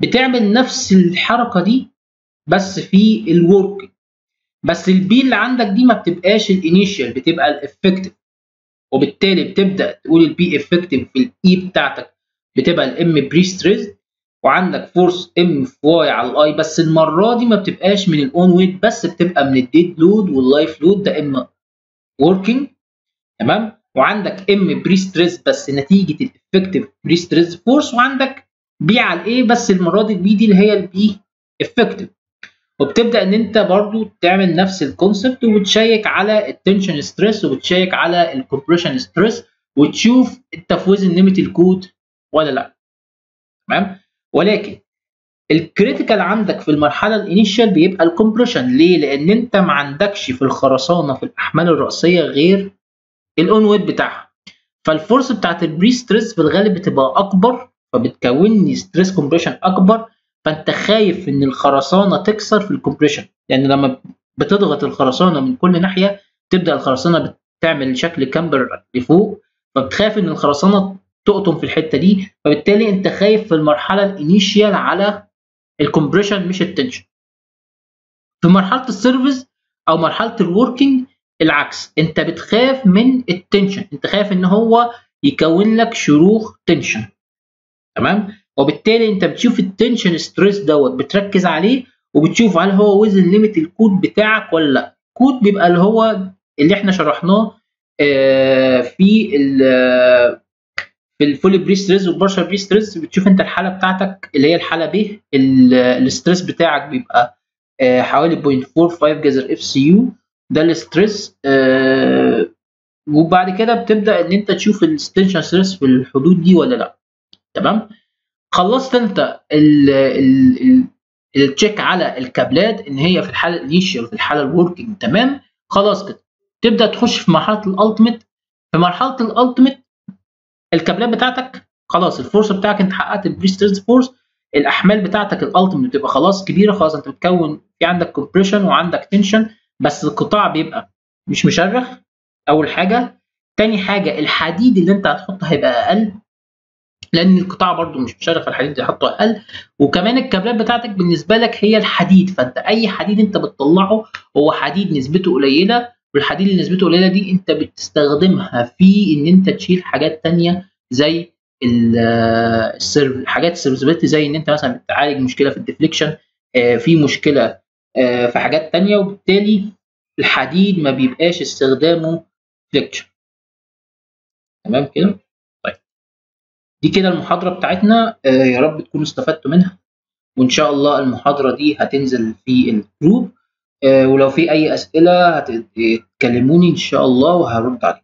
بتعمل نفس الحركة دي بس في ال work بس ال P اللي عندك دي ما بتبقاش ال initial بتبقى ال effective وبالتالي بتبدأ تقول ال P effective في ال e بتاعتك. بتبقى ال M prestress وعندك force M في y على ال I بس المرة دي ما بتبقاش من ال own weight بس بتبقى من ال dead load وال live load ده M working تمام؟ وعندك M prestress بس نتيجة ال effective prestress force وعندك P على ال A بس المرة دي ال P دي اللي هي ال P effective وبتبدأ إن أنت برضو تعمل نفس الكونسبت وبتشيك على التنشن ستريس وبتشيك على الكومبريشن ستريس وتشوف أنت في within limit الكود ولا لأ. تمام؟ ولكن ال critical عندك في المرحلة ال initial بيبقى ال compression ليه؟ لأن أنت ما عندكش في الخرسانة في الأحمال الرأسية غير ال own weight بتاعها. فال force بتاعت ال prestress في الغالب بتبقى أكبر فبتكون لي stress compression أكبر. فأنت خايف إن الخرسانة تكسر في ال compression لأن لما بتضغط الخرسانة من كل ناحية تبدأ الخرسانة بتعمل شكل camber لفوق فبتخاف إن الخرسانة تقطم في الحتة دي فبالتالي أنت خايف في المرحلة ال initial على ال compression مش ال tension في مرحلة ال service أو مرحلة ال working العكس. أنت بتخاف من ال tension أنت خايف إن هو يكون لك شروخ tension تمام؟ وبالتالي أنت بتشوف ال tension stress دوت بتركز عليه وبتشوف هل هو within limit الكود بتاعك ولا لأ. كود بيبقى اللي هو اللي إحنا شرحناه في في ال full prestress وال partial prestress بتشوف انت الحالة بتاعتك اللي هي الحالة ب ال stress بتاعك بيبقى حوالي 0.45 جذر fcu ده ال stress وبعد كده بتبدأ إن أنت تشوف ال tension stress في الحدود دي ولا لأ. تمام؟ خلصت أنت ال check على الكابلات إن هي في الحالة ال initial وفي الحالة ال working تمام؟ خلاص كده. تبدأ تخش في مرحلة ال ultimate في مرحلة ال ultimate الكابلات بتاعتك خلاص ال force بتاعك انت حققت ال prestress force الأحمال بتاعتك ال ultimate بتبقى خلاص كبيرة خلاص انت بتكون في عندك compression وعندك tension بس القطاع بيبقى مش مشرخ أول حاجة. تاني حاجة الحديد اللي انت هتحطه هيبقى أقل لأن القطاع برده مش مشرخ الحديد اللي حطه أقل. وكمان الكابلات بتاعتك بالنسبة لك هي الحديد فأنت أي حديد انت بتطلعه هو حديد نسبته قليلة والحديد اللي نسبته قليلة دي انت بتستخدمها في ان انت تشيل حاجات تانية زي ال serv حاجات ال serviceability زي ان انت مثلا بتعالج مشكلة في ال deflection في مشكلة في حاجات تانية وبالتالي الحديد ما بيبقاش استخدامه flexure تمام كده؟ طيب. دي كده المحاضرة بتاعتنا يا رب تكونوا استفدتوا منها وإن شاء الله المحاضرة دي هتنزل في ال group. ولو في أي أسئلة هتكلموني إن شاء الله وهرد عليكم